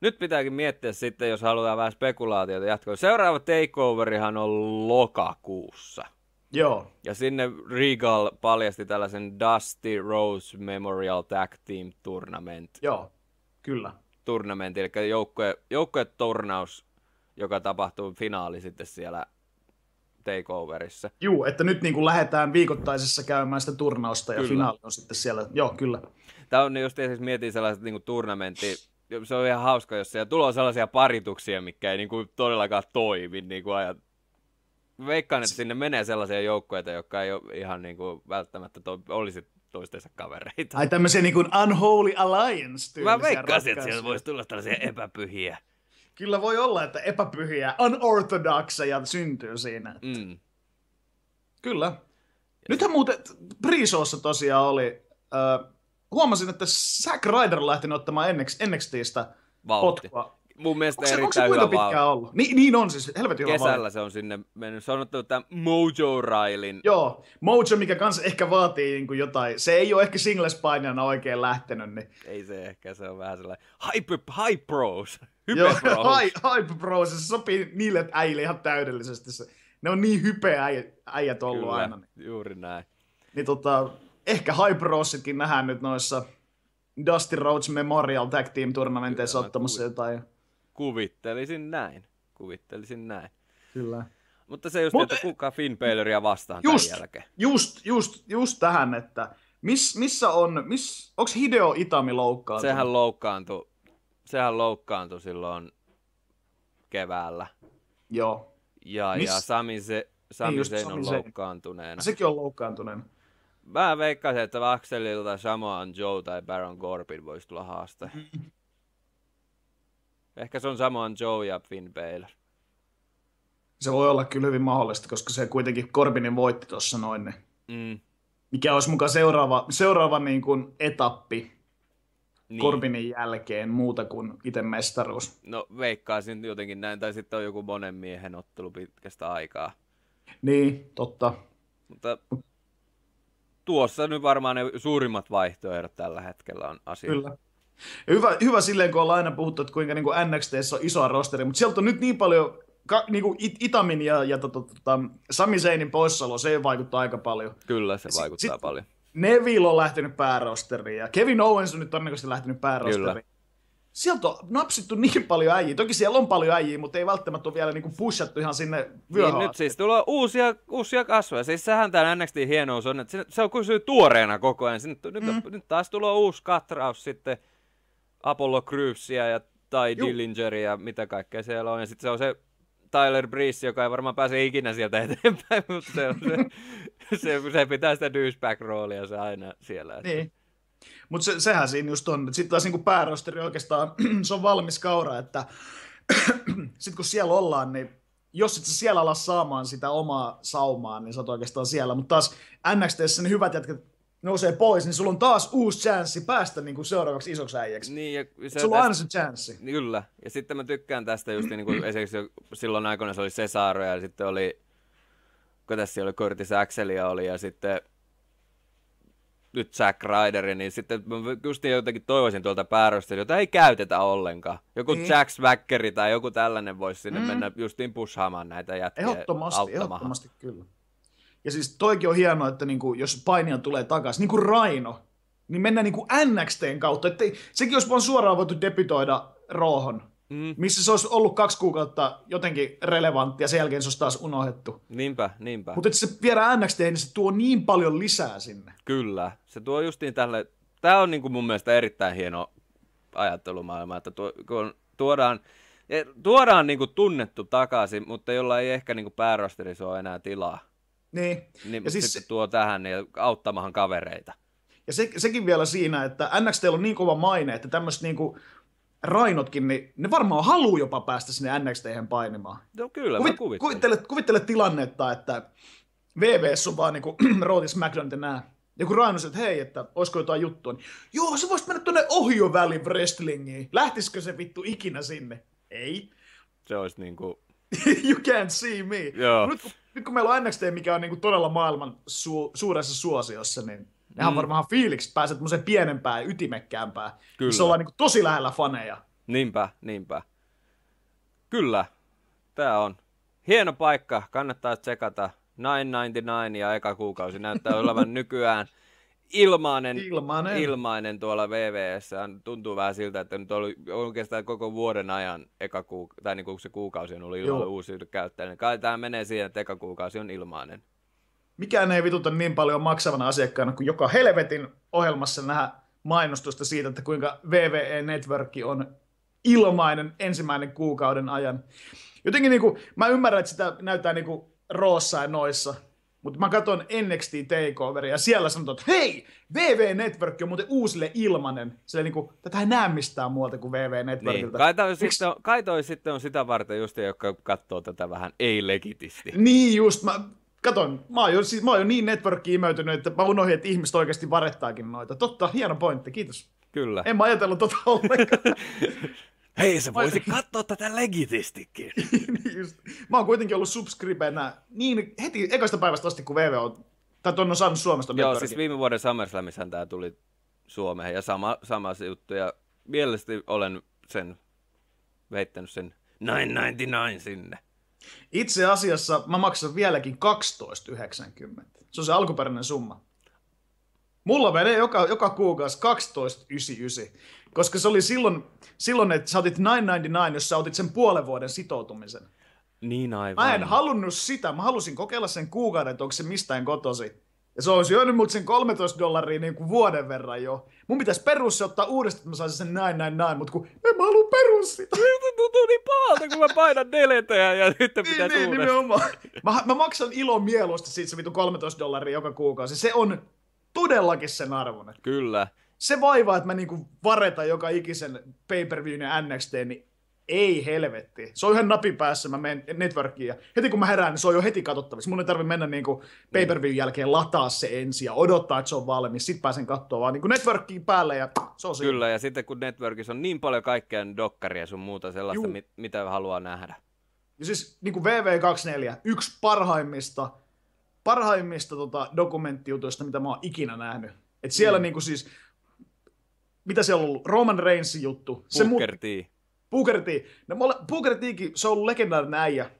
Nyt pitääkin miettiä sitten, jos halutaan vähän spekulaatiota jatkoa. Seuraava takeoverihan on lokakuussa. Joo. Ja sinne Regal paljasti tällaisen Dusty Rose Memorial Tag Team Tournament. Joo, kyllä. Tournament, eli joukkue, joukkueturnaus, joka tapahtuu finaali sitten siellä takeoverissa. Joo, että nyt niin kuin lähdetään viikoittaisessa käymään sitä turnausta ja kyllä. finaali on sitten siellä. Joo, kyllä. Tämä on just siis mietin sellaiset niin kuin turnamentti, se on ihan hauska, jos siellä tulee sellaisia parituksia, mikä ei niin kuin todellakaan toimi. Niin kuin ajat... Veikkaan, että sinne menee sellaisia joukkoja, jotka ei ole ihan niin kuin välttämättä to- olisi toistensa kavereita. Ai tämmöisiä niin kuin unholy alliance Mä veikkasin, että siellä voisi tulla tällaisia epäpyhiä kyllä voi olla, että epäpyhiä, unorthodoxeja syntyy siinä. Mm. Kyllä. Nythän muuten Prisoossa tosiaan oli, äh, huomasin, että Zack Ryder lähti ottamaan NXTistä potkua. Mun mielestä onko se, erittäin onko se hyvä pitkään ollut? Ni, niin on siis, helvetin hyvä Kesällä se on sinne mennyt. Se on ottanut tämän Mojo Railin. Joo, Mojo, mikä kanssa ehkä vaatii niin kuin jotain. Se ei ole ehkä singles painijana oikein lähtenyt. Niin... Ei se ehkä, se on vähän sellainen hyper, hype pros. Joo, hype bros. Se sopii niille äijille ihan täydellisesti. Se, ne on niin hype äijät ollut Kyllä, aina. Juuri näin. Niin tota, ehkä hype brositkin nähdään nyt noissa Dusty Rhodes Memorial Tag Team turnamenteissa ottamassa kuvit- jotain. Kuvittelisin näin. Kuvittelisin näin. Kyllä. Mutta se just, Mut, että kuka Finn Baloria vastaan just, tämän jälkeen. Just, just, just tähän, että miss, missä on, miss, onko Hideo Itami loukkaantunut? Sehän loukkaantui sehän loukkaantui silloin keväällä. Joo. Ja, Miss... ja Sami, se, Sami Zayn on loukkaantuneena. Sekin on loukkaantuneena. Mä veikkaisin, että Axelilta Samoan Joe tai Baron Corbin voisi tulla haaste. Mm. Ehkä se on Samoan Joe ja Finn Balor. Se voi olla kyllä hyvin mahdollista, koska se kuitenkin Corbinin voitti tuossa noin. Niin. Mm. Mikä olisi mukaan seuraava, seuraava niin kuin etappi niin. Korbinin jälkeen muuta kuin itse mestaruus. No veikkaisin jotenkin näin, tai sitten on joku monen miehen ottelu pitkästä aikaa. Niin, totta. Mutta tuossa nyt varmaan ne suurimmat vaihtoehdot tällä hetkellä on asia. Kyllä. Ja hyvä, hyvä silleen, kun ollaan aina puhuttu, että kuinka niin kuin NXT on iso rosteri, mutta sieltä on nyt niin paljon ka, niinku It- Itamin ja, ja tota, tota, Sami Zainin poissaolo, se vaikuttaa aika paljon. Kyllä se vaikuttaa sit- paljon. Neville on lähtenyt päärosteriin ja Kevin Owens on nyt todennäköisesti lähtenyt päärosteriin. Sieltä on napsittu niin paljon äijiä. Toki siellä on paljon äijiä, mutta ei välttämättä ole vielä niinku pushattu ihan sinne vyöhön. Niin, nyt siis tulee uusia, uusia kasvoja. Siis sehän tämä NXT hienous on, että se, on pysyy tuoreena koko ajan. Nyt, nyt, Mm. nyt taas tulee uusi katraus sitten Apollo Crewsia ja tai. Dillingeria ja mitä kaikkea siellä on. Ja sitten se on se Tyler Breeze, joka ei varmaan pääse ikinä sieltä eteenpäin, mutta se, on se, se, se pitää sitä douchebag-roolia se aina siellä. että- Niin. Mutta se, sehän siinä just on. Sitten taas niinku päärosteri oikeastaan, se on valmis kaura, että sitten kun siellä ollaan, niin jos et sä siellä ala saamaan sitä omaa saumaa, niin sä oot oikeastaan siellä. Mutta taas NXTssä ne hyvät jätkät nousee pois, niin sulla on taas uusi chanssi päästä niinku seuraavaksi isoksi äijäksi. Niin, ja se, Sulla on aina se chanssi. Niin Kyllä. Ja sitten mä tykkään tästä just niin kuin esimerkiksi silloin aikoina se oli Cesaro ja sitten oli, kun tässä oli Curtis Axelia oli ja sitten nyt Zack Ryder, niin sitten mä just niin jotenkin toivoisin tuolta päärosta, jota ei käytetä ollenkaan. Joku Niin. Jack Swackeri tai joku tällainen voisi sinne Mm. mennä justiin pushaamaan näitä jätkiä Ehdottomasti, auttamaan. ehdottomasti kyllä. Ja siis toikin on hienoa, että niinku, jos painija tulee takaisin, niin kuin Raino, niin mennään niinku NXTn kautta. Että sekin olisi vaan suoraan voitu debytoida Roohon, Mm. missä se olisi ollut kaksi kuukautta jotenkin relevantti ja sen jälkeen se olisi taas unohdettu. Niinpä, niinpä. Mutta että se viedään NXT, niin se tuo niin paljon lisää sinne. Kyllä, se tuo justiin tälle, tämä on niinku mun mielestä erittäin hieno ajattelumaailma, että tuo, kun tuodaan, eh, tuodaan niinku tunnettu takaisin, mutta jolla ei ehkä niinku päärosterissa ole enää tilaa. Niin. Niin Ja siis sitten tuo tähän niin auttamahan kavereita. Ja se, sekin vielä siinä, että NXT on niin kova maine, että tämmöiset niinku Rainotkin, niin ne varmaan haluaa jopa päästä sinne NXThen painimaan. No kyllä, mä Kuvit, kuvittelen. kuvittele, kuvittele tilannetta, että VVS on vaan niinku Rooti SmackDown ja nää. Rhino sanoo, että hei, että olisiko jotain juttua, niin joo, sä voisit mennä tuonne Ohio Valley Wrestlingiin. Lähtisikö se vittu ikinä sinne? Ei. Se olisi niinku, you can't see me. Joo. Nyt, kun- nyt kun meillä on NXT, mikä on niinku todella maailman su- suuressa suosiossa, niin nehän Mm. varmaan fiiliksi pääset tämmöiseen pienempään ja ytimekkäämpään. Kyllä. Missä ollaan niinku tosi lähellä faneja. niinpä, niinpä. Kyllä, tää on hieno paikka, kannattaa tsekata. 999 ja eka kuukausi näyttää olevan nykyään ilmainen, Ilmanen. ilmainen tuolla VVS. Tuntuu vähän siltä, että nyt oli oikeastaan koko vuoden ajan eka kuuk- tai niin kuin se kuukausi on ollut ilman Joo. uusia käyttäjä. Kai tämä menee siihen, että eka kuukausi on ilmainen. Mikään ei vituta niin paljon maksavana asiakkaana kuin joka helvetin ohjelmassa nähdä mainostusta siitä, että kuinka VVE Network on ilmainen ensimmäinen kuukauden ajan. Jotenkin niinku, mä ymmärrän, että sitä näyttää niinku roossa ja noissa, mutta mä katson NXT Takeoveria ja siellä sanotaan, että hei, VV Network on muuten uusille ilmanen. Sillä niinku, tätä ei näe mistään muualta kuin VV Niin. Networkilta. Kai, toi sitten on, kai toi sitten on sitä varten just, joka katsoo tätä vähän ei-legitisti. Niin just, mä katon, mä oon jo, siis, mä oon jo niin networkiin imeytynyt, että mä unohdin, että ihmiset oikeasti varettaakin noita. Totta, hieno pointti, kiitos. Kyllä. En mä ajatellut tota ollenkaan. Hei, sä voisi katsoa tätä legitistikin. Niin just. Mä oon kuitenkin ollut subscribenä niin heti ekasta päivästä asti, kun VV on, tai ton on saanut Suomesta Joo, networkin. siis viime vuoden SummerSlamissahan tämä tuli Suomeen ja sama, sama se juttu. Ja mielestäni olen sen veittänyt sen 999 sinne. Itse asiassa mä maksan vieläkin 12,90. Se on se alkuperäinen summa. Mulla menee joka, joka kuukausi 12,99. Koska se oli silloin, silloin, että sä otit 999, jos sä otit sen puolen vuoden sitoutumisen. Niin aivan. Mä en halunnut sitä. Mä halusin kokeilla sen kuukauden, että onko se mistään kotosi. Ja se olisi syönyt mut sen 13 dollaria niin kuin vuoden verran jo. Mun pitäisi perus se ottaa uudestaan, että mä saisin sen näin, näin, näin, mutta kun en mä halua perus sitä. Se tuntuu niin pahalta, kun mä painan deleteä ja sitten Niin, pitäisi niin, uudestaan. nimenomaan. Mä, mä maksan ilon mieluusti siitä se vitu 13 dollaria joka kuukausi. Se on todellakin sen arvoinen. Kyllä. Se vaivaa, että mä niinku varetan joka ikisen pay-per-viewn ja NXT, niin ei helvetti. Se on ihan napin päässä, mä menen networkiin ja heti kun mä herään, niin se on jo heti katsottavissa. Mun ei tarvi mennä niinku pay-per-viewn jälkeen lataa se ensin ja odottaa, että se on valmis. Sitten pääsen katsoa vaan niinku networkiin päälle ja se on siinä. Kyllä, ja sitten kun Networkissa on niin paljon kaikkea dokkaria sun muuta sellaista, mit, mitä haluaa nähdä. Ja siis niin kuin VV24, yksi parhaimmista, parhaimmista tota, dokumenttijutuista, mitä mä oon ikinä nähnyt. Et siellä mm. niin kuin siis, mitä siellä on ollut? Roman Reignsin juttu. Se, Booker T. Booker T. No, mulla, Booker Tkin, se on ollut legendaarinen äijä.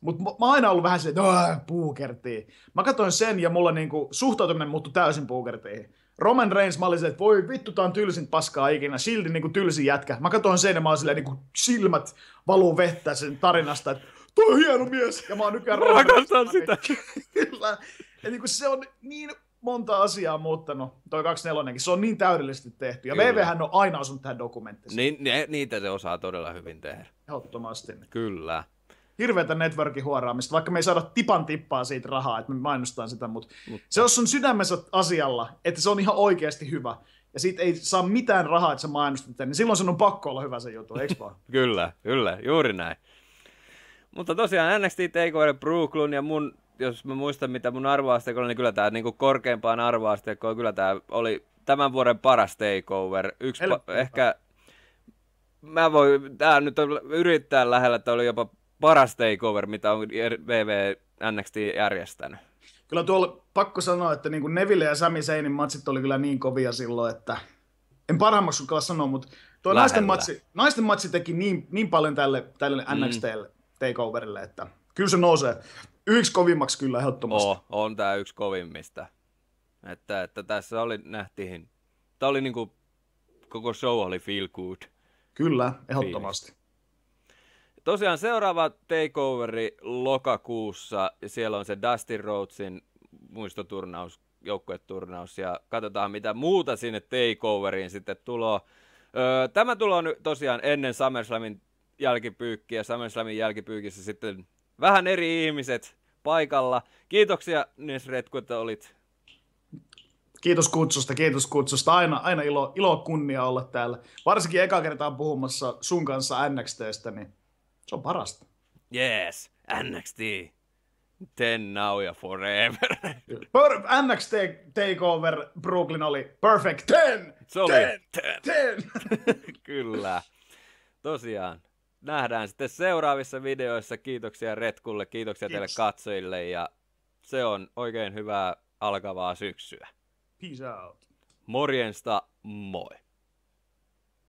Mutta mä oon aina ollut vähän se, että Booker T. Mä katsoin sen ja mulla niinku suhtautuminen muuttui täysin Booker T:ihin. Roman Reigns, mä olin silleen, että voi vittu, tää on tylsin paskaa ikinä. Shieldin niinku tylsin jätkä. Mä katsoin sen ja mä olin silleen, niinku silmät valuu vettä sen tarinasta, että toi on hieno mies. Ja mä oon nykyään Roman Rakastan sitä. Kyllä. Ja niinku se on niin monta asiaa muuttanut, toi 24 Se on niin täydellisesti tehty. Ja VVhän on aina osunut tähän dokumenttiin. Ni, ne, niitä se osaa todella hyvin tehdä. Ehdottomasti. Kyllä hirveätä networkin huoraamista, vaikka me ei saada tipan tippaa siitä rahaa, että me mainostaan sitä, mutta, mutta. se on sun sydämessä asialla, että se on ihan oikeasti hyvä, ja siitä ei saa mitään rahaa, että sä mainostat niin silloin sen on pakko olla hyvä se juttu, eikö vaan? kyllä, kyllä, juuri näin. Mutta tosiaan NXT TakeOver Brooklyn ja mun, jos mä muistan mitä mun arvoasteikko oli, niin kyllä tämä niin korkeimpaan arvoasteikkoon, kyllä tämä oli tämän vuoden paras TakeOver. Yksi pa- ehkä, mä voin, tää nyt on yrittää lähellä, että oli jopa paras takeover, mitä on VV NXT järjestänyt. Kyllä tuolla pakko sanoa, että niin kuin Neville ja Sami Seinin matsit oli kyllä niin kovia silloin, että en parhaimmaksi kyllä sanoa, mutta tuo naisten matsi, naisten matsi teki niin, niin paljon tälle, tälle mm. NXTlle takeoverille, että kyllä se nousee yksi kovimmaksi kyllä ehdottomasti. Oh, on tämä yksi kovimmista. Että, että tässä oli, nähtiin, tämä oli niin kuin, koko show oli feel good. Kyllä, ehdottomasti. Fiilis. Tosiaan seuraava takeoveri lokakuussa, ja siellä on se Dustin Rhodesin muistoturnaus, joukkueturnaus, ja katsotaan mitä muuta sinne takeoveriin sitten tuloa. Öö, tämä tulo nyt tosiaan ennen SummerSlamin jälkipyykkiä, SummerSlamin jälkipyykissä sitten vähän eri ihmiset paikalla. Kiitoksia Nesret, kun olit Kiitos kutsusta, kiitos kutsusta. Aina, aina ilo, ilo kunnia olla täällä. Varsinkin eka kertaa puhumassa sun kanssa NXTstä, niin se on parasta. Yes, NXT. Ten now ja forever. Per, NXT Takeover Brooklyn oli perfect ten! Se oli ten! Ten! ten. Kyllä. Tosiaan. Nähdään sitten seuraavissa videoissa. Kiitoksia Retkulle, kiitoksia Kiitos. teille katsojille ja se on oikein hyvää alkavaa syksyä. Peace out. Morjensta, moi.